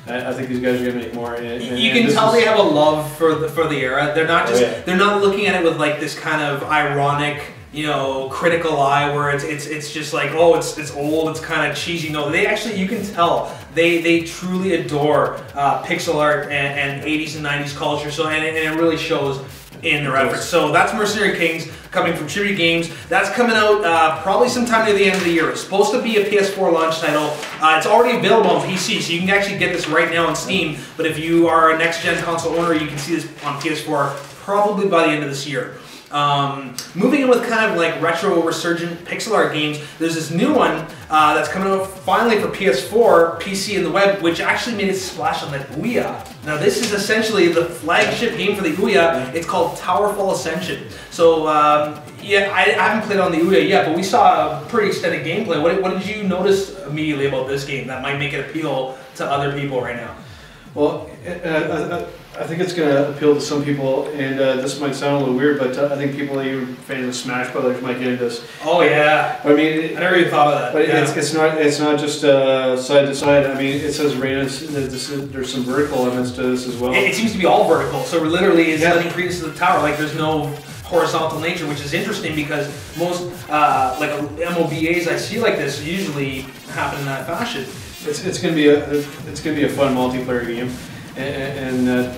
I, I think these guys are going to make more. And, and- you can tell is- they have a love for the for the era. They're not Oh, just yeah. they're not looking at it with like this kind of ironic, you know, critical eye where it's it's it's just like oh it's it's old, it's kind of cheesy. No, they actually you can tell they they truly adore uh, pixel art and, and 80s and 90s culture. So and it, and it really shows in their efforts. So that's Mercenary Kings coming from Tribute Games. That's coming out uh, probably sometime near the end of the year. It's supposed to be a PS4 launch title. Uh, it's already available on PC, so you can actually get this right now on Steam. But if you are a next gen console owner, you can see this on PS4 probably by the end of this year. Um, moving in with kind of like retro resurgent pixel art games, there's this new one uh, that's coming out finally for PS4, PC, and the web, which actually made its splash on the Ouya. Now this is essentially the flagship game for the Ouya. It's called Towerfall Ascension. So um, yeah, I, I haven't played on the Ouya yet, but we saw a pretty extended gameplay. What, what did you notice immediately about this game that might make it appeal to other people right now? Well, uh, uh, I think it's going to appeal to some people, and uh, this might sound a little weird, but uh, I think people that are fans of Smash Brothers might get into this. Oh yeah. I mean, I never even thought of that. But yeah. it's, it's not it's not just uh, side to side. I mean, it says right, it's- this is- there's some vertical elements to this as well. It, it seems to be all vertical, so we're literally it's Yeah. letting credence to the tower. Like there's no horizontal nature, which is interesting because most uh, like MOBAs I see like this usually happen in that fashion. It's, it's gonna be a it's gonna be a fun multiplayer game, and and, uh,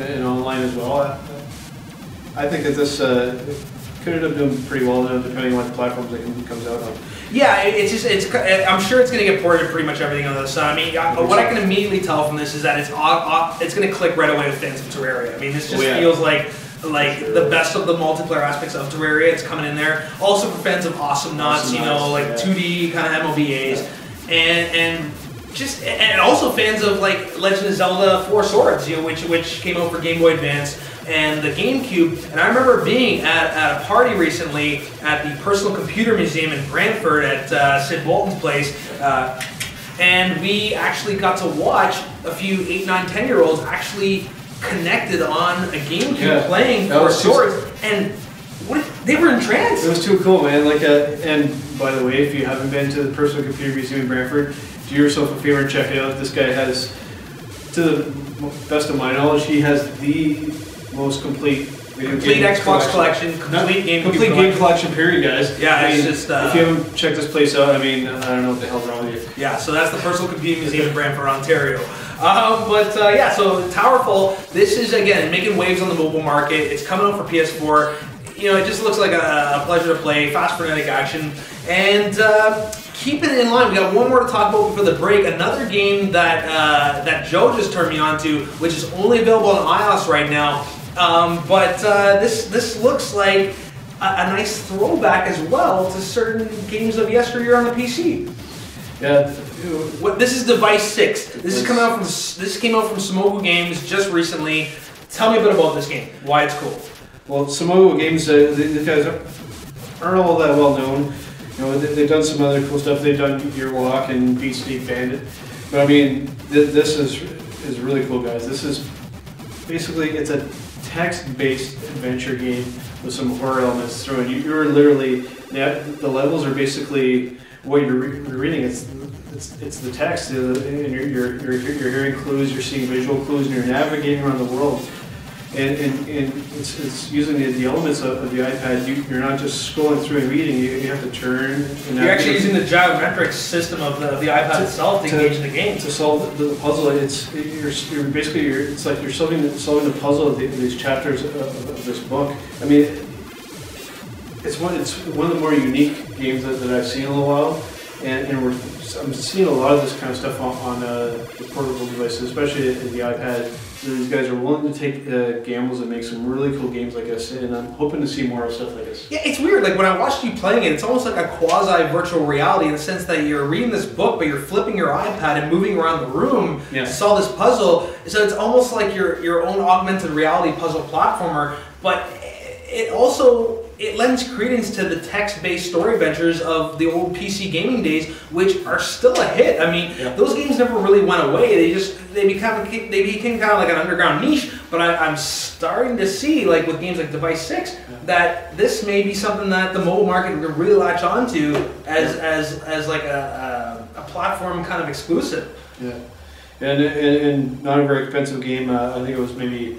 and online as well. I, I think that this uh, could end up doing pretty well, uh, depending on what platforms it comes out on. Yeah, it's just it's. I'm sure it's going to get ported to pretty much everything on the sun. I mean, I, what I can immediately tell from this is that it's off, off, it's going to click right away with fans of Terraria. I mean, this just Oh, yeah. feels like like the best of the multiplayer aspects of Terraria. It's coming in there. Also for fans of Awesomenauts, Awesome you know, like yeah. 2D kind of MOBAs, and and just and also fans of like Legend of Zelda Four Swords, you know, which which came out for Game Boy Advance and the GameCube. And I remember being at, at a party recently at the Personal Computer Museum in Brantford at uh, Syd Bolton's place. Uh, and we actually got to watch a few 8, 9, 10 year olds actually connected on a GameCube Yeah, playing Four just- Swords. And what, they were entranced. It was too cool, man. Like, uh, and by the way, if you haven't been to the Personal Computer Museum in Brantford, do yourself a favor and check it out. This guy has, to the best of my knowledge, he has the most complete Complete game Xbox collection, complete GameCube complete game collection. Period, guys. Yeah, I it's mean, just, uh, if you haven't checked this place out, I mean, I don't know what the hell's wrong with you. Yeah, so that's the Personal Computing Museum in Brantford, Ontario. Um, but uh, yeah, so Towerfall, this is again making waves on the mobile market. It's coming out for PS4. You know, it just looks like a, a pleasure to play, fast frenetic action, and uh, keeping it in line. We got one more to talk about before the break. Another game that uh, that Joe just turned me on to, which is only available on iOS right now. Um, but uh, this this looks like a, a nice throwback as well to certain games of yesteryear on the PC. Yeah, What this is Device Six. This is coming out from this came out from Simogo Games just recently. Tell me a bit about this game. Why it's cool. Well, Simogo Games, uh, these guys aren't all that well known. You know, they, they've done some other cool stuff. They've done Year Walk and Beat Sneak Bandit. But I mean, th- this is is really cool, guys. This is basically it's a text-based adventure game with some horror elements thrown. You, you're literally the, the levels are basically what you're, re- you're reading. It's it's, it's the text, uh, and you're, you're, you're, you're hearing clues, you're seeing visual clues, and you're navigating around the world. And, and, and it's, it's using the, the elements of, of the iPad. You, you're not just scrolling through and reading. You, you have to turn. And You're actually using the geometric system of the, of the iPad itself to, engage in the game. To solve the, the puzzle, it's you're, you're basically you're, it's like you're solving the, solving the puzzle of the, these chapters of, of, of this book. I mean, it's one it's one of the more unique games that, that I've seen in a while, and, and we're I'm seeing a lot of this kind of stuff on, on uh, the portable devices, especially in the iPad. These guys are willing to take uh, gambles and make some really cool games like this, and I'm hoping to see more of stuff like this. Yeah, it's weird. Like when I watched you playing it, it's almost like a quasi virtual reality in the sense that you're reading this book, but you're flipping your iPad and moving around the room Yeah. to solve this puzzle. So it's almost like your your own augmented reality puzzle platformer. But it also it lends credence to the text-based story adventures of the old PC gaming days, which are still a hit. I mean, those games never really went away. They just they become they became kind of like an underground niche. But I, I'm starting to see, like with games like Device Six, that this may be something that the mobile market can really latch onto as as as like a, a, a platform kind of exclusive. Yeah, and, and, and not a very expensive game. Uh, I think it was maybe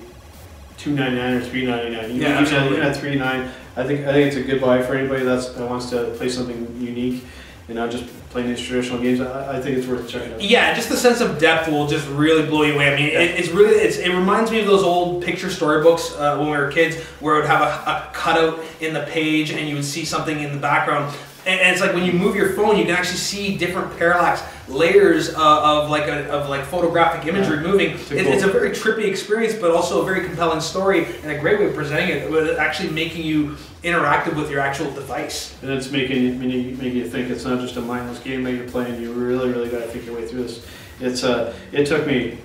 two ninety nine or three ninety nine. Yeah, absolutely. Even at three nine, I think I think it's a good buy for anybody that's that wants to play something unique, and not just playing these traditional games. I, I think it's worth checking out. Yeah, just the sense of depth will just really blow you away. I mean, it, it's really it's, it reminds me of those old picture storybooks uh, when we were kids, where it would have a, a cutout in the page and you would see something in the background. And, and it's like when you move your phone, you can actually see different parallax layers uh, of like a, of like photographic imagery Yeah. moving. It's It, cool. it's a very trippy experience, but also a very compelling story and a great way of presenting it, with actually making you interactive with your actual device. And it's making you, making making you think it's not just a mindless game that you're playing. You really, really got to think your way through this. It's uh, it took me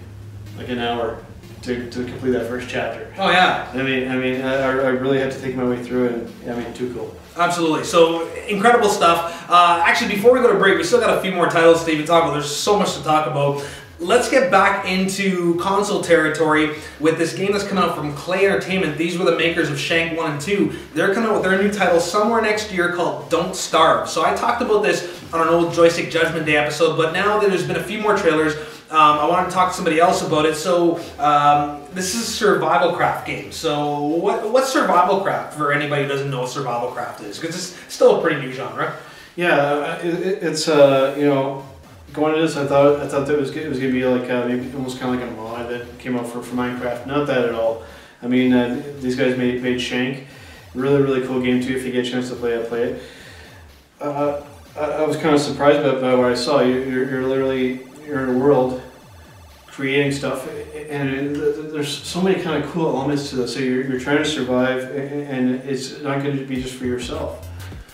like an hour to, to complete that first chapter. Oh yeah. I mean, I mean, I, I really had to think my way through it. I mean, too cool. Absolutely. So incredible stuff. Uh, actually, before we go to break, we still got a few more titles to even talk about. There's so much to talk about. Let's get back into console territory with this game that's coming out from Klei Entertainment. These were the makers of Shank 1 and 2. They're coming out with their new title somewhere next year called Don't Starve. So I talked about this on an old Joystick Judgment Day episode, but now that there's been a few more trailers, um, I wanted to talk to somebody else about it. So um, this is a survival craft game. So what, what's survival craft for anybody who doesn't know what survival craft is? Because it's still a pretty new genre. Yeah, uh, it, it- it's uh, you know, going into this, I thought I thought that it was it was gonna be like uh, maybe almost kind of like a mod that came out for, for Minecraft. Not that at all. I mean, uh, these guys made made Shank, really really cool game too. If you get a chance to play it, play it. Uh, I, was kind of surprised by, by what I saw. You, you're, you're literally you're in a world creating stuff, and there's so many kind of cool elements to this. So you're, you're trying to survive, and it's not going to be just for yourself,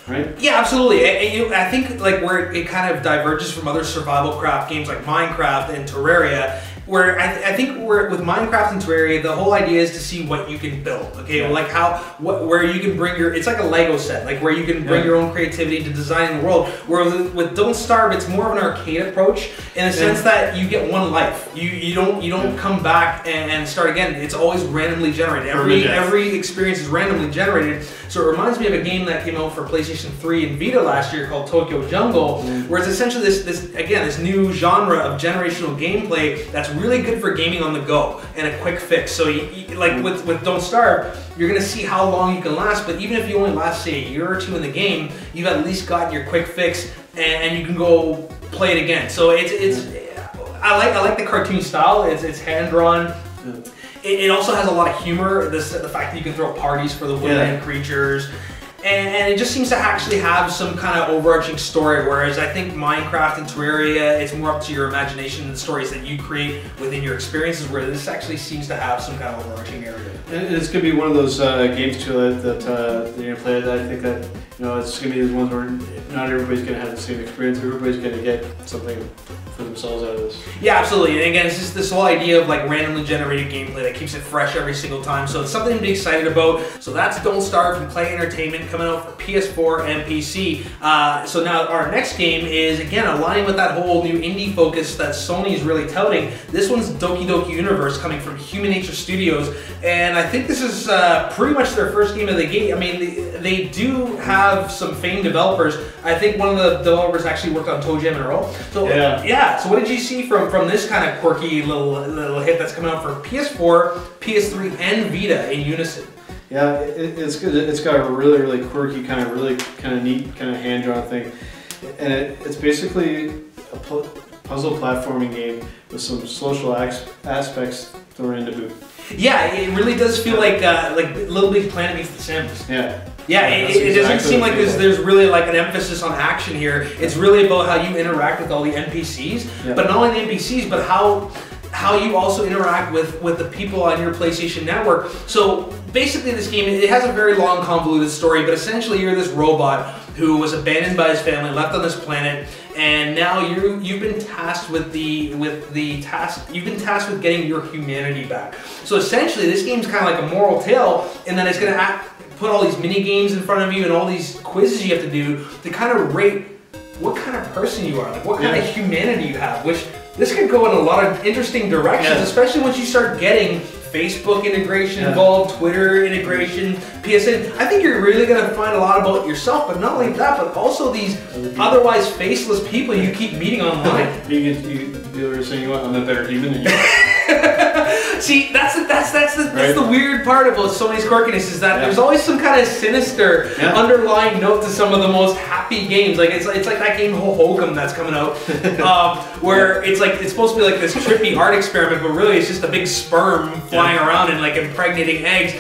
right? Yeah, absolutely. I, I think like where it kind of diverges from other survival craft games like Minecraft and Terraria, where I, th- I think with Minecraft and Terraria, the whole idea is to see what you can build. Okay, like how what, where you can bring your it's like a Lego set, like where you can bring Yeah. your own creativity to designing the world. Where with, Don't Starve, it's more of an arcade approach in the sense that you get one life. You you don't you don't come back and, and start again. It's always randomly generated. Every every experience is randomly generated. So it reminds me of a game that came out for PlayStation 3 and Vita last year called Tokyo Jungle, mm. where it's essentially this this again this new genre of generational gameplay that's really good for gaming on the go and a quick fix. So you, you- like with with Don't Starve, you're gonna see how long you can last. But even if you only last say a year or two in the game, you've at least gotten your quick fix and, and you can go play it again. So it's it's I like I like the cartoon style. It's it's hand drawn. It, it also has a lot of humor. This the fact that you can throw parties for the woodland Yeah. creatures. And, and it just seems to actually have some kind of overarching story, whereas I think Minecraft and Terraria, it's more up to your imagination and the stories that you create within your experiences, where this actually seems to have some kind of overarching narrative. It's gonna be one of those uh, games too that, that uh, you're gonna play. That I think that know it's gonna be the ones where not everybody's gonna have the same experience. Everybody's gonna get something for themselves out of this. Yeah, absolutely. And again, it's just this whole idea of like randomly generated gameplay that keeps it fresh every single time. So it's something to be excited about. So that's Don't Starve from Klei Entertainment coming out for PS4 and PC. Uh, so now our next game is again aligning with that whole new indie focus that Sony's really touting. This one's Doki Doki Universe coming from HumaNature Studios, and I think this is uh, pretty much their first game of the gate. I mean, they, they do have some famed developers. I think one of the developers actually worked on ToeJam and Earl. So Yeah. yeah. So what did you see from from this kind of quirky little little hit that's coming out for PS4, PS3, and Vita in unison? Yeah, it, it's good. It's got a really, really quirky, kind of really, kind of neat, kind of hand-drawn thing, and it, it's basically a pu- puzzle platforming game with some social aspects thrown into boot. Yeah, it really does feel like uh, like Little Big Planet meets The Sims. Yeah. Yeah, Yeah, it, it doesn't seem like there's, there's really like an emphasis on action here. It's really about how you interact with all the NPCs, Yeah. but not only the NPCs, but how how you also interact with with the people on your PlayStation Network. So basically, this game it has a very long, convoluted story, but essentially you're this robot who was abandoned by his family, left on this planet, and now you you've been tasked with the with the task you've been tasked with getting your humanity back. So essentially, this game's kind of like a moral tale, and then it's gonna act, put all these mini games in front of you and all these quizzes you have to do to kind of rate what kind of person you are, like what kind Yeah. of humanity you have. Which this could go in a lot of interesting directions, Yeah. especially once you start getting. Facebook integration Yeah. involved, Twitter integration, PSN. I think you're really gonna find a lot about yourself, but not only that, but also these otherwise faceless people you keep meeting online. You you, you were saying, you what, I'm a better human than you. See, that's the, that's that's the that's Right. the weird part about Sony's quirkiness is that Yeah. there's always some kind of sinister Yeah. underlying note to some of the most happy games. Like it's it's like that game Hohokum that's coming out, um, where it's like it's supposed to be like this trippy art experiment, but really it's just a big sperm flying around and like impregnating eggs.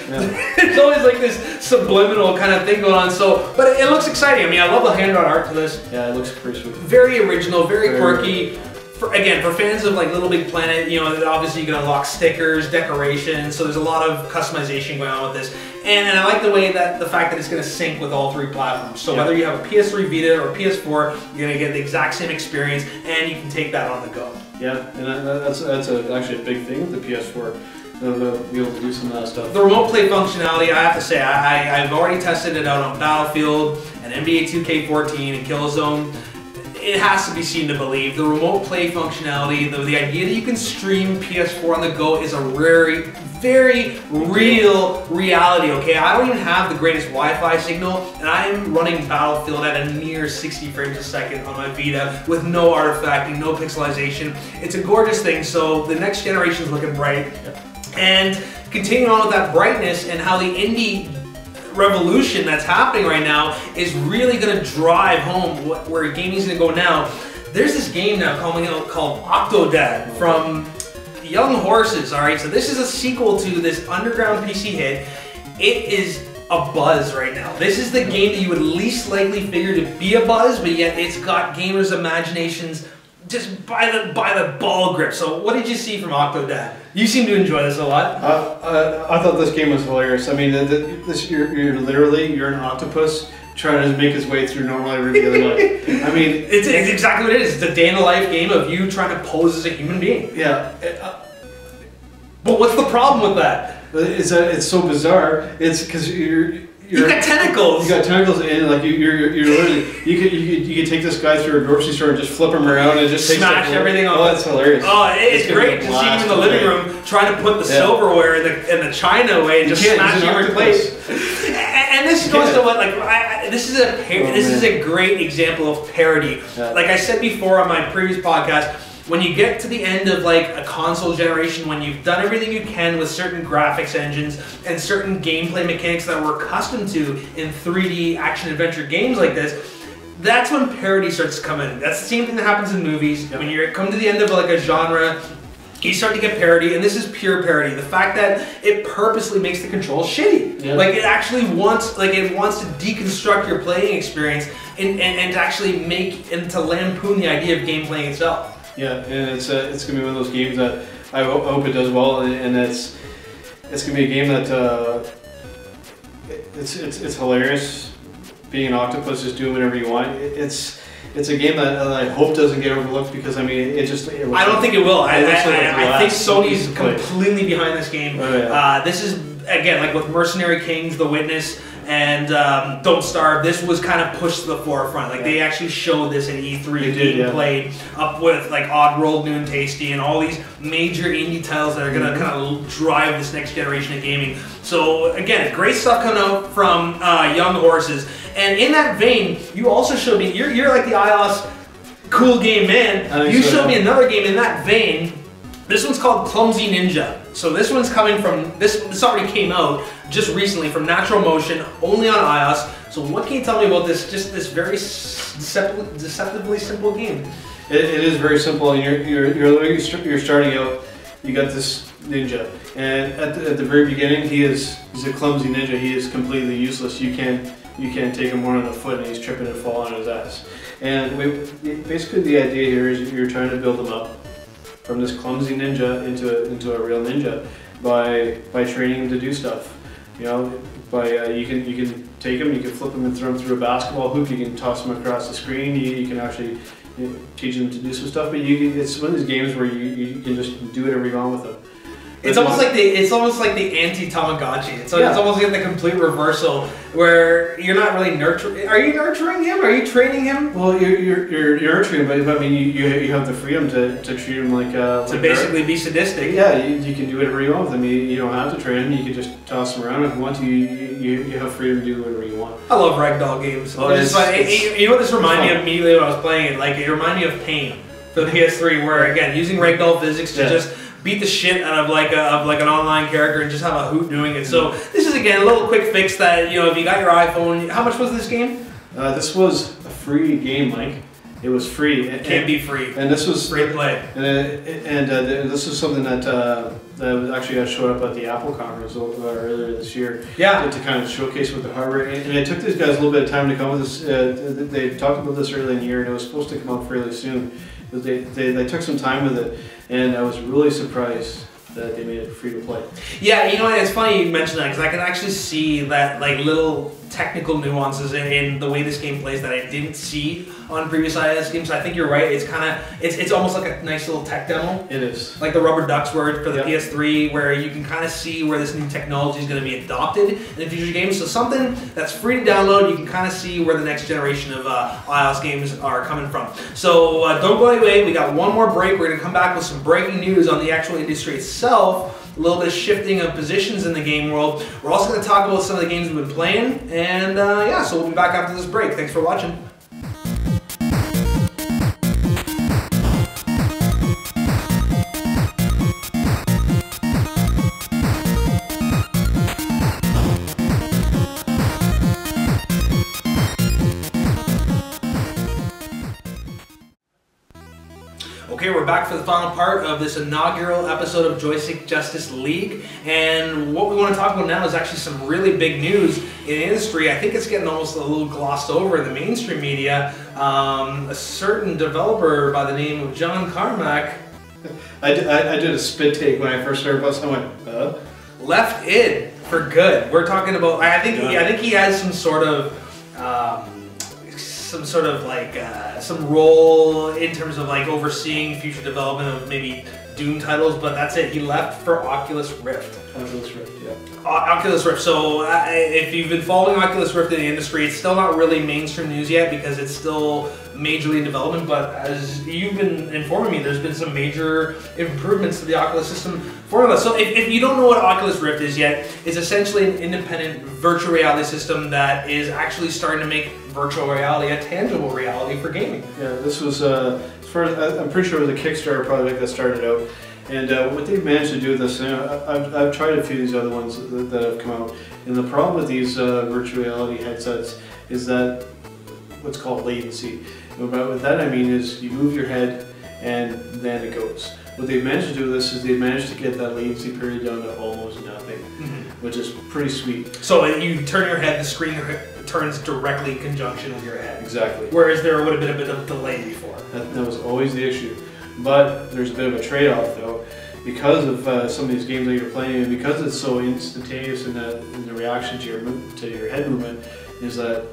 it's always like this subliminal kind of thing going on. So, but it, it looks exciting. I mean, I love the hand-drawn art to this Yeah, it looks pretty sweet. very original, very Very quirky. For, again, for fans of like Little Big Planet, you know, obviously you can unlock stickers, decorations, so there's a lot of customization going on with this. And, and I like the way that the fact that it's going to sync with all three platforms. So Yeah. whether you have a PS3 Vita or PS4, you're going to get the exact same experience, and you can take that on the go. Yeah, and that, that's that's a, actually a big thing with the PS4. To, to be able to do some of that stuff. The remote play functionality, I have to say, I, I, I've already tested it out on Battlefield and NBA 2K14 and Killzone. It has to be seen to believe. The remote play functionality, the, the idea that you can stream PS4 on the go is a very, very real reality, okay? I don't even have the greatest Wi-Fi signal, and I'm running Battlefield at a near 60 frames a second on my Vita with no artifacting, no pixelization. It's a gorgeous thing, so the next generation is looking bright. And continuing on with that brightness and how the indie revolution that's happening right now is really going to drive home what, where gaming's going to go now. There's this game now coming out called Octodad from Young Horses. All right, so this is a sequel to this underground PC hit. It is a buzz right now. This is the game that you would least likely figure to be a buzz, but yet it's got gamers' imaginations just by the by the ball grip. So, what did you see from Octodad? You seem to enjoy this a lot. Uh, uh, I thought this game was hilarious. I mean, the, the, this you're, you're literally you're an octopus trying to make his way through normal life. I mean, It's, it's exactly what it is. It's a day in the life game of you trying to pose as a human being. yeah. uh, But what's the problem with that? It's uh, it's so bizarre. It's because you're. You got tentacles. You got tentacles, and like you, you're, you're, you're literally you could, you could you could take this guy through a grocery store and just flip him around and just Smash everything Oh, off. that's hilarious. Oh, it- it's, a great to see him in the living room trying to put the Yeah. silverware in the in the china away and You just smash every plate. And, and this goes to what like I, I- this is a par- Oh, this is a great example of parody. Yeah. Like I said before on my previous podcast. When you get to the end of like a console generation, when you've done everything you can with certain graphics engines and certain gameplay mechanics that we're accustomed to in 3D action adventure games like this, that's when parody starts to come in. That's the same thing that happens in movies. When you come to the end of like a genre, you start to get parody, and this is pure parody. The fact that it purposely makes the controls shitty. Yeah. Like it actually wants, like it wants to deconstruct your playing experience and, and, and to actually make and to lampoon the idea of game playing itself. Yeah, and it's uh, it's gonna be one of those games that I ho- hope it does well, and, and it's it's gonna be a game that uh, it's, it's it's hilarious, being an octopus, just doing whatever you want. It, it's it's a game that, that I hope doesn't get overlooked because I mean it just. It I don't like- think it will. I, it I, like I- I think Sony's piece of play. completely behind this game. Oh, yeah. uh, this is again like with Mercenary Kings, The Witness, and um, Don't Starve. This was kind of pushed to the forefront. Like they actually showed this in E3 They did, being yeah. played up with like Oddworld, New and Tasty, and all these major indie titles that are gonna Mhm. kind of drive this next generation of gaming. So again, great stuff coming out from uh, Young Horses. And in that vein, you also showed me you're, you're like the iOS cool game man. You so, showed me another game in that vein. This one's called Clumsy Ninja. So this one's coming from this. This already came out just recently from Natural Motion, only on iOS. So what can you tell me about this? Just this very deceptively, simple game. It, it is very simple. and You're you're you're, you're starting out. You got this ninja, and at the, at the very beginning, he is he's a clumsy ninja. He is completely useless. You can't you can't take him more than a foot, and he's tripping and falling on his ass. And we, basically, the idea here is you're trying to build him up from this clumsy ninja into a, into a real ninja by by training him to do stuff. You know, by uh, you can you can take them, you can flip them and throw them through a basketball hoop. You can toss them across the screen. You, you can actually you know, teach them to do some stuff. But you, it's one of these games where you, you can just do whatever you want with him. It's almost like the it's almost like the anti Tamagotchi. It's, Yeah. it's almost like the complete reversal where you're not really nurturing. Are you nurturing him? Are you training him? Well, you're you're, you're, you're nurturing, but, but I mean, you, you, you have the freedom to, to treat him like uh, To like basically be sadistic. Yeah, you, you can do whatever you want with him. You, you don't have to train him. You can just toss him around if you want to. You, you, you have freedom to do whatever you want. I love ragdoll games. Oh, It's it's- like- it's- you- you know what this reminded me of immediately when I was playing it? Like it reminded me of Pain for the PS3, where again using ragdoll physics to Yeah. just beat the shit out of like a, of like an online character and just have a hoot doing it. So this is again a little quick fix that you know if you got your iPhone. How much was this game? Uh, this was a free game, Mike. It was free. And, Can't be free. And this was Free to play. And, uh, and uh, this is something that uh, that actually got showed up at the Apple conference earlier this year. Yeah. To, to kind of showcase what the hardware. And, and it took these guys a little bit of time to come with this. Uh, they talked about this early in the year, and it was supposed to come out fairly soon. But they, they, they took some time with it, and I was really surprised that they made it free to play. Yeah, you know what? It's funny you mention that because I can actually see that like little technical nuances in, in the way this game plays that I didn't see on previous iOS games. So I think you're right. It's kind of it's, it's almost like a nice little tech demo. It is. Like the rubber ducks word for the Yep. PS3, where you can kind of see where this new technology is going to be adopted in future games. So something that's free to download, you can kind of see where the next generation of uh, iOS games are coming from. So uh, don't go away. We got one more break. We're going to come back with some breaking news on the actual industry itself. A little bit of shifting of positions in the game world. We're also going to talk about some of the games we've been playing, and uh, yeah, so we'll be back after this break. Thanks for watching. Back for the final part of this inaugural episode of Joystick Justice League. And what we want to talk about now is actually some really big news in the industry. I think it's getting almost a little glossed over in the mainstream media. Um, a certain developer by the name of John Carmack I did, I, I did a spit take when I first heard about this. I went, huh? left id for good. We're talking about. I think. He, I think he has some sort of. Um, some sort of like uh, some role in terms of like overseeing future development of maybe Doom titles, but that's it. He left for Oculus Rift. Oculus Rift, yeah. O- Oculus Rift. So uh, if you've been following Oculus Rift in the industry, it's still not really mainstream news yet because it's still majorly in development. But as you've been informing me, there's been some major improvements to the Oculus system formula. So if, if you don't know what Oculus Rift is yet, it's essentially an independent virtual reality system that is actually starting to make virtual reality a tangible reality for gaming. Yeah, this was, uh, as far as, I'm pretty sure it was a Kickstarter project that started out. And uh, what they've managed to do with this, I've, I've tried a few of these other ones that, that have come out. And the problem with these uh, virtual reality headsets is that what's called latency. And by what that I mean is you move your head and then it goes. What they've managed to do with this is they've managed to get that latency period down to almost nothing, which is pretty sweet. So you turn your head, the screen turns directly in conjunction with your head. Exactly. Whereas there would have been a bit of delay before. That, that was always the issue. But there's a bit of a trade-off though, because of uh, some of these games that you're playing, and because it's so instantaneous in the, in the reaction to your to your head movement, is that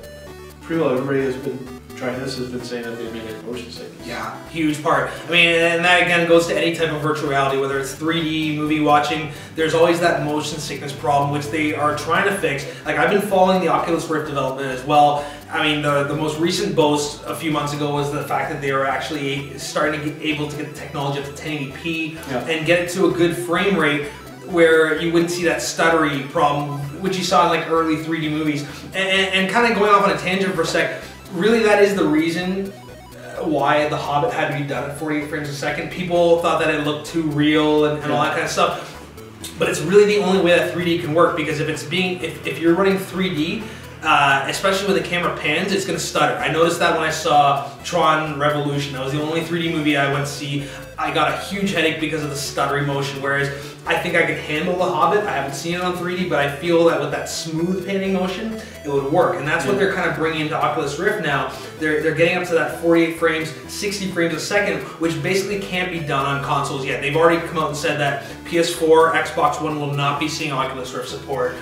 pretty well everybody has been trying this has been saying that they make it motion sickness. Yeah, huge part. I mean, and that again goes to any type of virtual reality, whether it's 3D movie watching. There's always that motion sickness problem, which they are trying to fix. Like I've been following the Oculus Rift development as well. I mean, the the most recent boast a few months ago was the fact that they were actually starting to get able to get the technology up to 1080p Yeah. and get it to a good frame rate where you wouldn't see that stuttery problem, which you saw in like early 3D movies. And, and, and kind of going off on a tangent for a sec, really that is the reason uh, why The Hobbit had to be done at 48 frames a second. People thought that it looked too real and, and all that kind of stuff. But it's really the only way that 3D can work because if it's being, if, if you're running 3D, uh, especially when the camera pans, it's going to stutter. I noticed that when I saw Tron Revolution. That was the only 3D movie I went to see. I got a huge headache because of the stuttering motion. Whereas I think I could handle The Hobbit. I haven't seen it on 3D, but I feel that with that smooth panning motion, it would work. And that's what they're kind of bringing into Oculus Rift now. They're, they're getting up to that 48 frames, 60 frames a second, which basically can't be done on consoles yet. They've already come out and said that PS4, Xbox One will not be seeing Oculus Rift support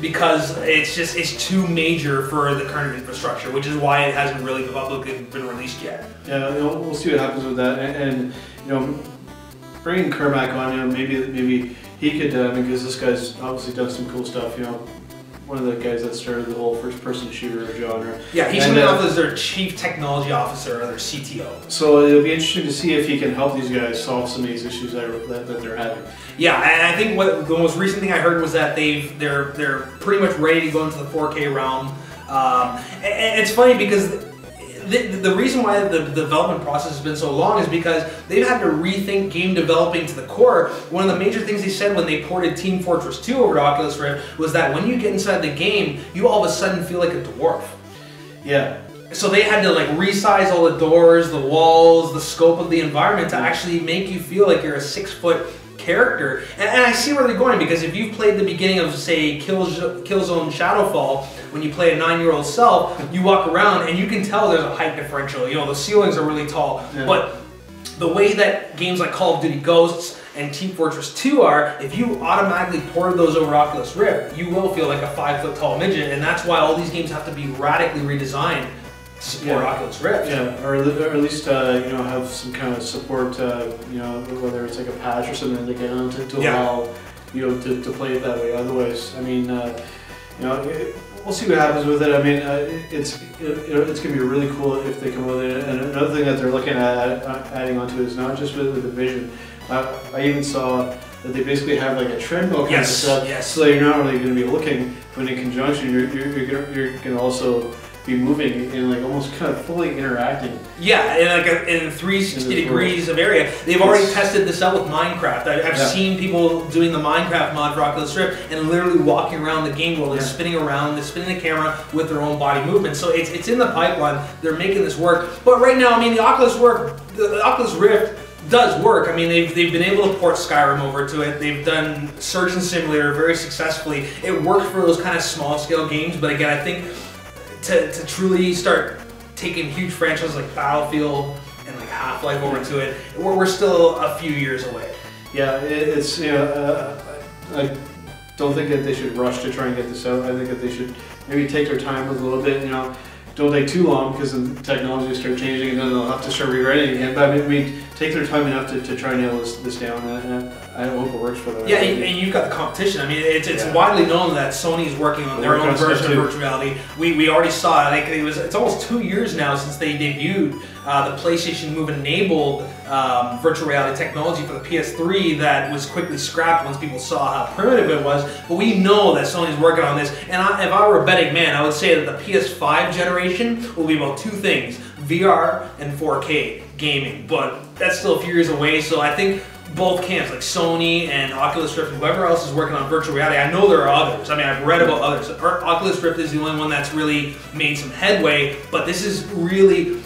because it's just it's too major for the current infrastructure, which is why it hasn't really publicly been released yet. Yeah, you know, we'll see what happens with that, and, and you know, bringing Carmack on, you know, maybe maybe he could, uh, because this guy's obviously done some cool stuff. You know, one of the guys that started the whole first-person shooter genre. Yeah, he's coming uh, off as their chief technology officer or their CTO. So it'll be interesting to see if he can help these guys solve some of these issues that, that, that they're having. Yeah, and I think what the most recent thing I heard was that they've they're they're pretty much ready to go into the 4K realm. Um, and, and it's funny because the, the reason why the, the development process has been so long is because they've had to rethink game developing to the core. One of the major things they said when they ported Team Fortress 2 over to Oculus Rift was that when you get inside the game, you all of a sudden feel like a dwarf. Yeah. So they had to like resize all the doors, the walls, the scope of the environment to actually make you feel like you're a six foot character. And, and I see where they're going because if you've played the beginning of say Kill, Killzone Shadowfall, when you play a nine year old self, you walk around and you can tell there's a height differential. You know, the ceilings are really tall. Yeah. But the way that games like Call of Duty Ghosts and Team Fortress 2 are, if you automatically port those over Oculus Rift, you will feel like a five foot tall midget, and that's why all these games have to be radically redesigned to support Oculus Rift. Yeah, or, at- or at least uh, you know have some kind of support. Uh, you know, whether it's like a patch or something that they get on to, to Yeah. allow you know to, to play it that way. Otherwise, I mean, uh, you know, it, we'll see what happens with it. I mean, uh, it's it, it's gonna be really cool if they come with it. And another thing that they're looking at uh, adding onto is not just with the vision. I even saw that they basically have like a treadmill kind Yes, of stuff, yes. so you're not only going to be looking, but in conjunction, you're you're, you're you're gonna also be moving and like almost kind of fully interacting. Yeah, in like a, in 360 In degrees of area. They've already It's- tested this out with Minecraft. I, I've Yeah. seen people doing the Minecraft mod for Oculus Rift and literally walking around the game world and Yeah. spinning around, they're spinning the camera with their own body movement. So it's, it's in the pipeline. They're making this work. But right now, I mean, the Oculus work, the, the Oculus Rift does work. I mean, they've, they've been able to port Skyrim over to it. They've done Surgeon Simulator very successfully. It works for those kind of small scale games. But again, I think to, to truly start taking huge franchises like Battlefield and like Half Life over to it, we're, we're still a few years away. Yeah, it's you know, uh, I don't think that they should rush to try and get this out. I think that they should maybe take their time a little bit. You know, don't take too long because the technology will start changing and then they'll have to start rewriting again. But I mean, we take their time enough to, to try and nail this, this down. And I, I hope it works for them. Yeah, and, and you've got the competition. I mean, it's, it's Yeah. widely known that Sony's working on their own version of virtual reality. We, we already saw it. Like it was, it's almost two years now since they debuted uh, the PlayStation Move enabled um, virtual reality technology for the PS3 that was quickly scrapped once people saw how primitive it was. But we know that Sony's working on this. And I, if I were a betting man, I would say that the PS5 generation will be about two things: VR and 4K gaming. But that's still a few years away. So I think both camps, like Sony and Oculus Rift, whoever else is working on virtual reality. I know there are others. I mean, I've read about others. Oculus Rift is the only one that's really made some headway, but this is really.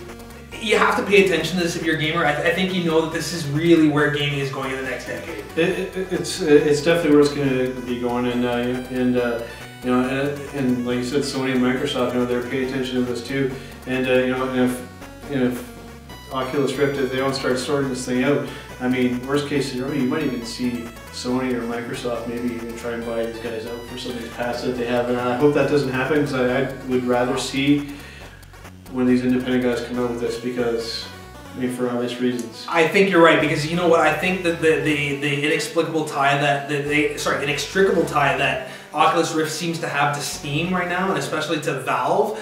You have to pay attention to this if you're a gamer. I, th- I think you know that this is really where gaming is going in the next decade. It, it, it's it's definitely where it's going to be going, and uh, and uh, you know, and, and like you said, Sony and Microsoft, you know, they're paying attention to this too, and uh, you know, and if and if Oculus Rift, if they don't start sorting this thing out, I mean, worst case scenario, you might even see Sony or Microsoft maybe even try and buy these guys out for some of these patents that they have, and I hope that doesn't happen because I, I would rather see when these independent guys come out with this because, I mean, for obvious reasons. I think you're right because you know what I think that the the, the inexplicable tie that the, the sorry inextricable tie that Oculus Rift seems to have to Steam right now and especially to Valve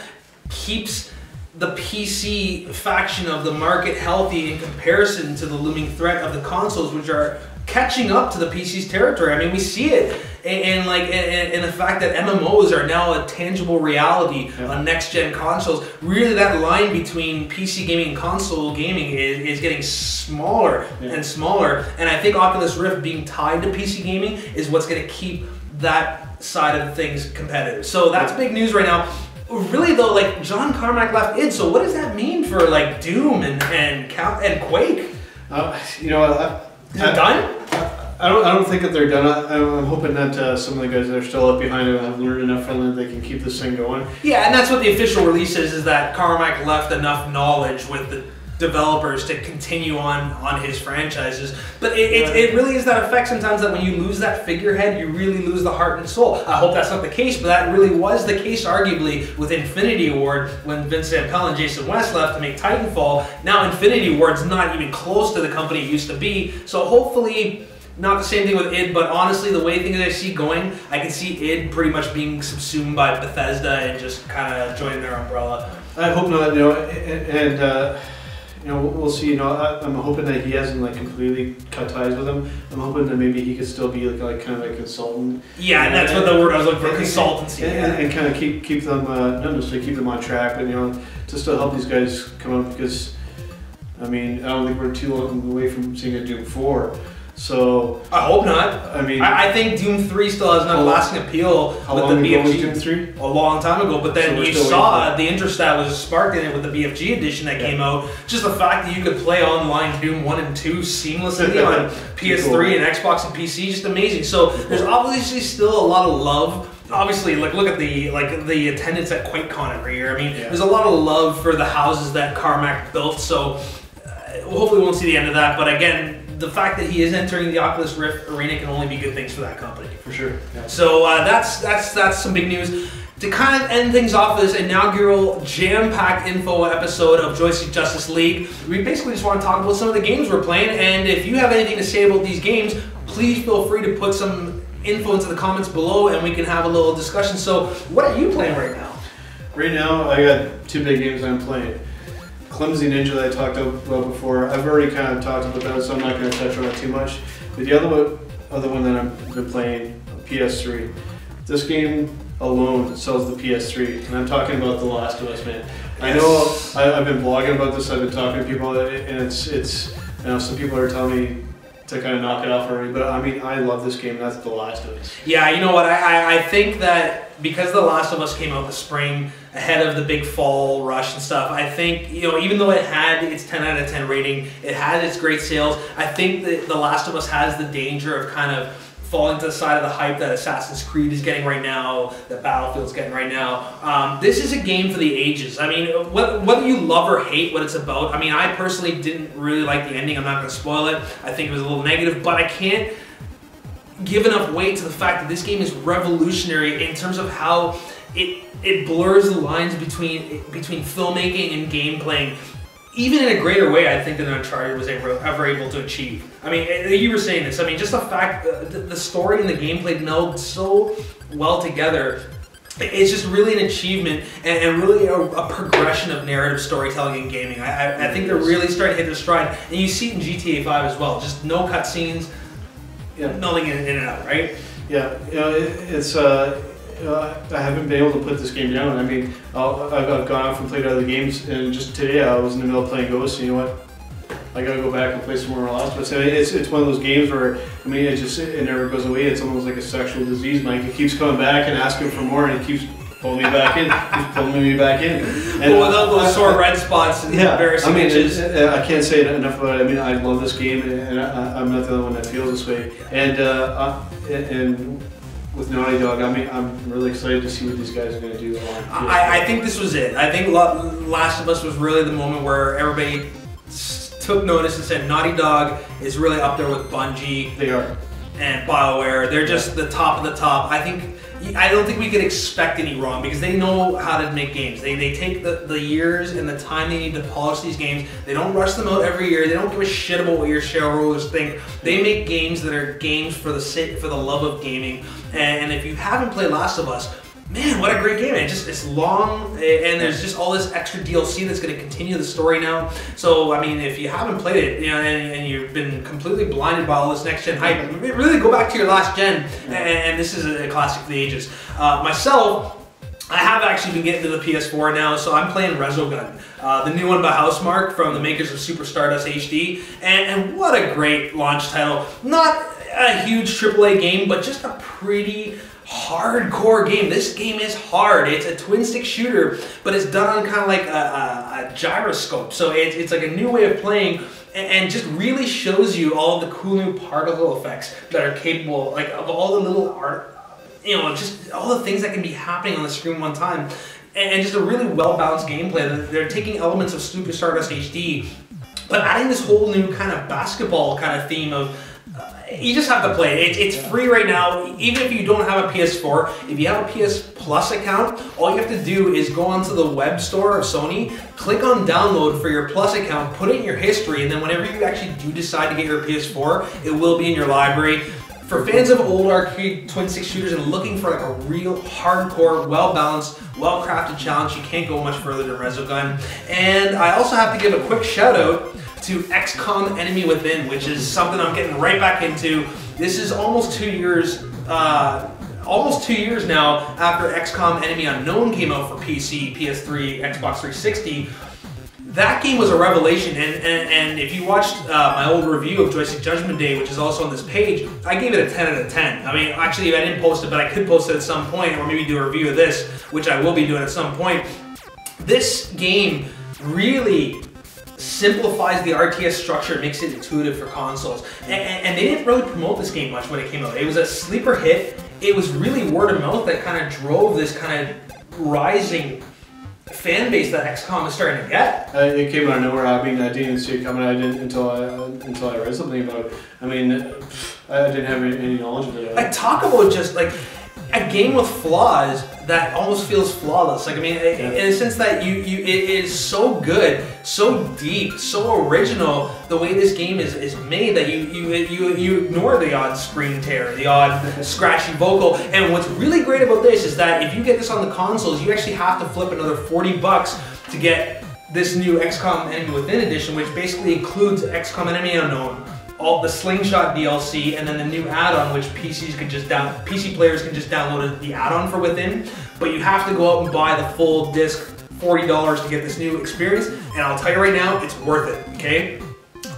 keeps the PC faction of the market healthy in comparison to the looming threat of the consoles, which are catching up to the PC's territory. I mean, we see it, and, and like, and, and, the fact that MMOs are now a tangible reality yeah. on next gen consoles. Really, that line between PC gaming and console gaming is, is getting smaller yeah. and smaller. And I think Oculus Rift being tied to PC gaming is what's going to keep that side of things competitive. So that's big news right now really though, like John Carmack left id. So what does that mean for like Doom and and and Quake? Uh, you know, I, done? I don't. I don't think that they're done. I, I'm hoping that uh, some of the guys that are still up behind it have learned enough from them that they can keep this thing going. Yeah, and that's what the official release is: is that Carmack left enough knowledge with the developers to continue on on his franchises. But it, it, it, really is that effect sometimes that when you lose that figurehead, you really lose the heart and soul. I hope that's not the case, but that really was the case, arguably, with Infinity Ward when Vince Zampella and Jason West left to make Titanfall. Now Infinity Ward's not even close to the company it used to be. So hopefully not the same thing with id, but honestly, the way things I see going, I can see id pretty much being subsumed by Bethesda and just kind of joining their umbrella. I hope not. You know, and. Uh, you know, we'll see. You know, I, am hoping that he hasn't like completely cut ties with him. I'm hoping that maybe he could still be like, like kind of a consultant. Yeah, and that's what the word I was looking for, consultancy. And, and, and, kind of keep keep them, uh, not necessarily keep them on track, but you know, to still help these guys come up because, I mean, I don't think we're too long away from seeing a Doom Four. So I hope not. I mean, I, I think Doom Three still has enough lasting appeal how with long the BFG. Doom Three? A long time ago, but then So you saw the interest that was sparked in it with the BFG edition that Yeah. came out. Just the fact that you could play online Doom One and Two seamlessly on PS3 and Xbox and PC, just amazing. So there's obviously still a lot of love. Obviously, like look at the like the attendance at QuakeCon every year. I mean, Yeah. there's a lot of love for the houses that Carmack built. So uh, hopefully, we won't see the end of that. But again, the fact that he is entering the Oculus Rift arena can only be good things for that company. For sure. Yeah. So uh, that's that's that's some big news. To kind of end things off with this inaugural jam-packed info episode of Joystick Justice League, we basically just want to talk about some of the games we're playing. And if you have anything to say about these games, please feel free to put some info into the comments below, and we can have a little discussion. So, what are you playing right now? Right now, I got two big games I'm playing. Clumsy Ninja that I talked about before. I've already kind of talked about that, so I'm not going to touch on it too much. But the other one, other one that I've been playing, PS3. This game alone sells the PS3, and I'm talking about The Last of Us, man. I know I, I've been blogging about this. I've been talking to people, and it's it's. You know, some people are telling me to kind of knock it off already, but I mean, I love this game. That's The Last of Us. Yeah, you know what? I, I, I think that because The Last of Us came out the spring ahead of the big fall rush and stuff, I think, you know, even though it had its 10 out of 10 rating, it had its great sales, I think that The Last of Us has the danger of kind of falling to the side of the hype that Assassin's Creed is getting right now, that Battlefield's getting right now. Um, this is a game for the ages. I mean, wh- whether you love or hate what it's about, I mean, I personally didn't really like the ending. I'm not going to spoil it. I think it was a little negative, but I can't give enough weight to the fact that this game is revolutionary in terms of how it it blurs the lines between between filmmaking and game playing even in a greater way, I think than Uncharted was ever, ever able to achieve. I mean, eh, you were saying this. I mean, just the fact uh, the, the story and the gameplay meld so well together. It's just really an achievement and, and really a, a progression of narrative storytelling in gaming. I, I, I think they're really starting to hit their stride, and you see it in GTA 5 as well. Just no cutscenes, Yeah. nothing in, in and out, right? Yeah, you know, it, it's uh, uh, I haven't been able to put this game down. I mean, I'll, I've, I've gone off and played other games, and just today I was in the middle of playing Ghost. And you know what? I gotta go back and play some more Last of Us. I mean, it's it's one of those games where I mean, it just it never goes away. It's almost like a sexual disease, Mike. It keeps coming back and asking for more, and it keeps pulling me back in, keeps pulling me back in. And Well, without those sore red spots and yeah, embarrassing I mean, itches. it- I can't say enough about it. I mean, I love this game, and I, I'm not the only one that feels this way. And uh, and with Naughty Dog, I mean, I'm really excited to see what these guys are going to do. I, I think this was it. I think Last of Us was really the moment where everybody took notice and said Naughty Dog is really up there with Bungie They are. and BioWare. They're just the top of the top. I think I don't think we could expect any wrong because they know how to make games. They, they take the, the years and the time they need to polish these games. They don't rush them out every year. They don't give a shit about what your shareholders think. They make games that are games for the for the love of gaming. And if you haven't played Last of Us, man, what a great game! It just it's long, and there's just all this extra DLC that's going to continue the story now. So I mean, if you haven't played it, you know, and, and you've been completely blinded by all this next gen hype, really go back to your last gen, and, and this is a classic for the ages. Uh, myself. I have actually been getting to the PS4 now, so I'm playing Resogun, uh, the new one by Housemarque from the makers of Super Stardust HD, and, and what a great launch title. Not a huge AAA game, but just a pretty hardcore game. This game is hard. It's a twin stick shooter, but it's done on kind of like a, a, a gyroscope. So it, it's like a new way of playing and, just really shows you all the cool new particle effects that are capable, like of all the little art, you know, just all the things that can be happening on the screen one time. And just a really well balanced gameplay. They're taking elements of Super Stardust HD, but adding this whole new kind of basketball kind of theme of you just have to play it. It's free right now. Even if you don't have a PS4, if you have a PS Plus account, all you have to do is go onto the web store of Sony, click on download for your Plus account, put it in your history, and then whenever you actually do decide to get your PS4, it will be in your library. For fans of old arcade twin stick shooters and looking for like a real hardcore, well-balanced, well-crafted challenge, you can't go much further than Resogun. And I also have to give a quick shout out to XCOM Enemy Within, which is something I'm getting right back into. This is almost two years, uh, almost two years now after XCOM Enemy Unknown came out for PC, PS3, Xbox 360. That game was a revelation, and, and, and if you watched uh, my old review of Joystick Judgment Day, which is also on this page, I gave it a 10 out of 10. I mean, actually, I didn't post it, but I could post it at some point, or maybe do a review of this, which I will be doing at some point. This game really simplifies the RTS structure, makes it intuitive for consoles. And, and, they didn't really promote this game much when it came out. It was a sleeper hit. It was really word of mouth that kind of drove this kind of rising fan base that XCOM is starting to get. Uh, it came out of nowhere. I mean, I didn't see it coming. I didn't until I until I read something about it. I mean, I didn't have any, any knowledge of it. I talk about just like a game with flaws that almost feels flawless. Like I mean, yeah. in a sense that you you it is so good, so deep, so original. The way this game is is made that you you you you ignore the odd screen tear, the odd scratchy vocal. And what's really great about this is that if you get this on the consoles, you actually have to flip another forty bucks to get this new XCOM Enemy Within edition, which basically includes XCOM Enemy Unknown all the Slingshot DLC and then the new add-on, which PCs can just down PC players can just download the add-on for within. But you have to go out and buy the full disc, forty dollars to get this new experience. And I'll tell you right now, it's worth it. Okay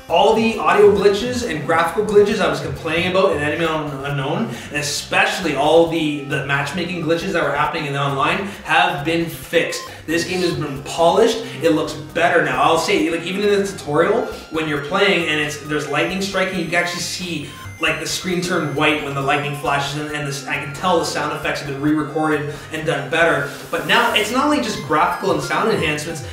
all the audio glitches and graphical glitches I was complaining about in Enemy Unknown, and especially all the, the matchmaking glitches that were happening in the online, have been fixed. This game has been polished. It looks better now. I'll say, like even in the tutorial, when you're playing and it's there's lightning striking, you can actually see like the screen turn white when the lightning flashes and, and this, I can tell the sound effects have been re-recorded and done better. But now it's not only just graphical and sound enhancements,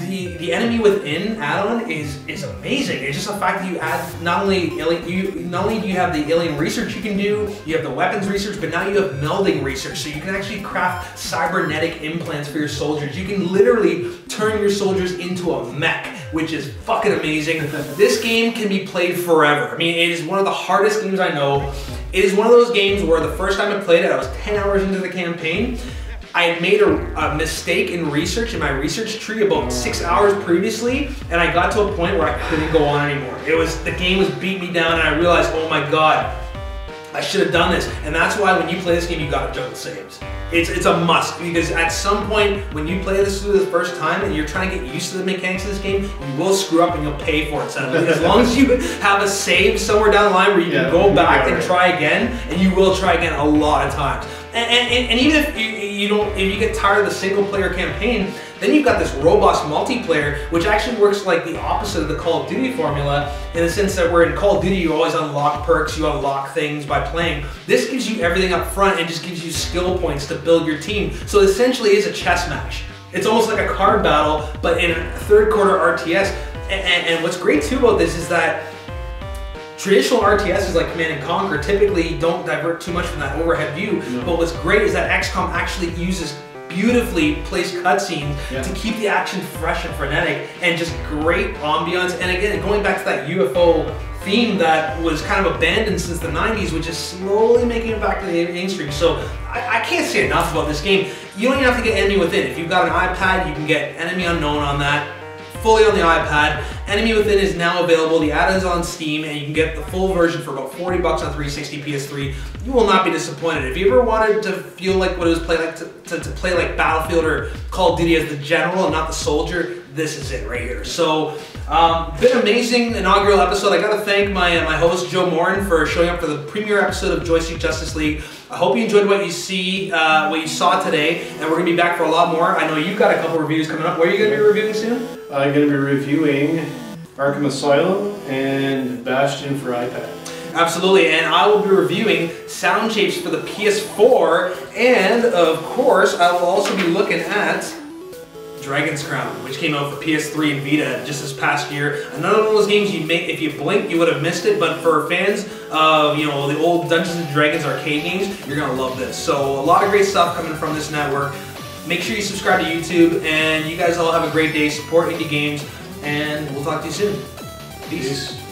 the the enemy within add-on is is amazing. It's just the fact that you add not only alien, you not only do you have the alien research you can do, you have the weapons research, but now you have melding research. So you can actually craft cybernetic implants for your soldiers. You can literally turn your soldiers into a mech, which is fucking amazing. this game can be played forever. I mean, it is one of the hardest games I know. It is one of those games where the first time I played it, I was 10 hours into the campaign I had made a, a, mistake in research in my research tree about six hours previously, and I got to a point where I couldn't go on anymore. It was the game was beating me down, and I realized, oh my god, I should have done this. And that's why when you play this game, you gotta juggle saves. It's, it's a must because at some point when you play this for the first time and you're trying to get used to the mechanics of this game, you will screw up and you'll pay for it. As long as you have a save somewhere down the line where you yeah, can go back and try again, and you will try again a lot of times. And, and, and even if you, you don't, if you get tired of the single player campaign, then you've got this robust multiplayer, which actually works like the opposite of the Call of Duty formula, in the sense that where in Call of Duty you always unlock perks, you unlock things by playing. This gives you everything up front and just gives you skill points to build your team. So it essentially is a chess match. It's almost like a card battle, but in a third quarter RTS. And, and, and what's great too about this is that traditional RTSs like Command and Conquer typically don't divert too much from that overhead view. But what's great is that XCOM actually uses beautifully placed cutscenes to keep the action fresh and frenetic and just great ambiance. And again, going back to that UFO theme that was kind of abandoned since the 90s, which is slowly making it back to the mainstream. So I, I can't say enough about this game. You don't even have to get Enemy Within. If you've got an iPad, you can get Enemy Unknown on that fully on the iPad. Enemy Within is now available. The add-on's on Steam, and you can get the full version for about 40 bucks on 360 PS3. You will not be disappointed. If you ever wanted to feel like what it was play like to, to, to play like Battlefield or Call of Duty as the general and not the soldier, this is it right here. So, um, been amazing inaugural episode. I gotta thank my uh, my host Joe Morin for showing up for the premiere episode of Joystick Justice League. I hope you enjoyed what you see, uh, what you saw today, and we're gonna be back for a lot more. I know you've got a couple reviews coming up. What are you gonna be reviewing soon? I'm going to be reviewing Arkham Asylum and Bastion for iPad. Absolutely, and I will be reviewing sound shapes for the PS4, and of course, I will also be looking at Dragon's Crown, which came out for PS3 and Vita just this past year. Another one of those games you make if you blink, you would have missed it. But for fans of you know the old Dungeons and Dragons arcade games, you're gonna love this. So a lot of great stuff coming from this network. Make sure you subscribe to YouTube, and you guys all have a great day. Support indie games, and we'll talk to you soon. Peace. Here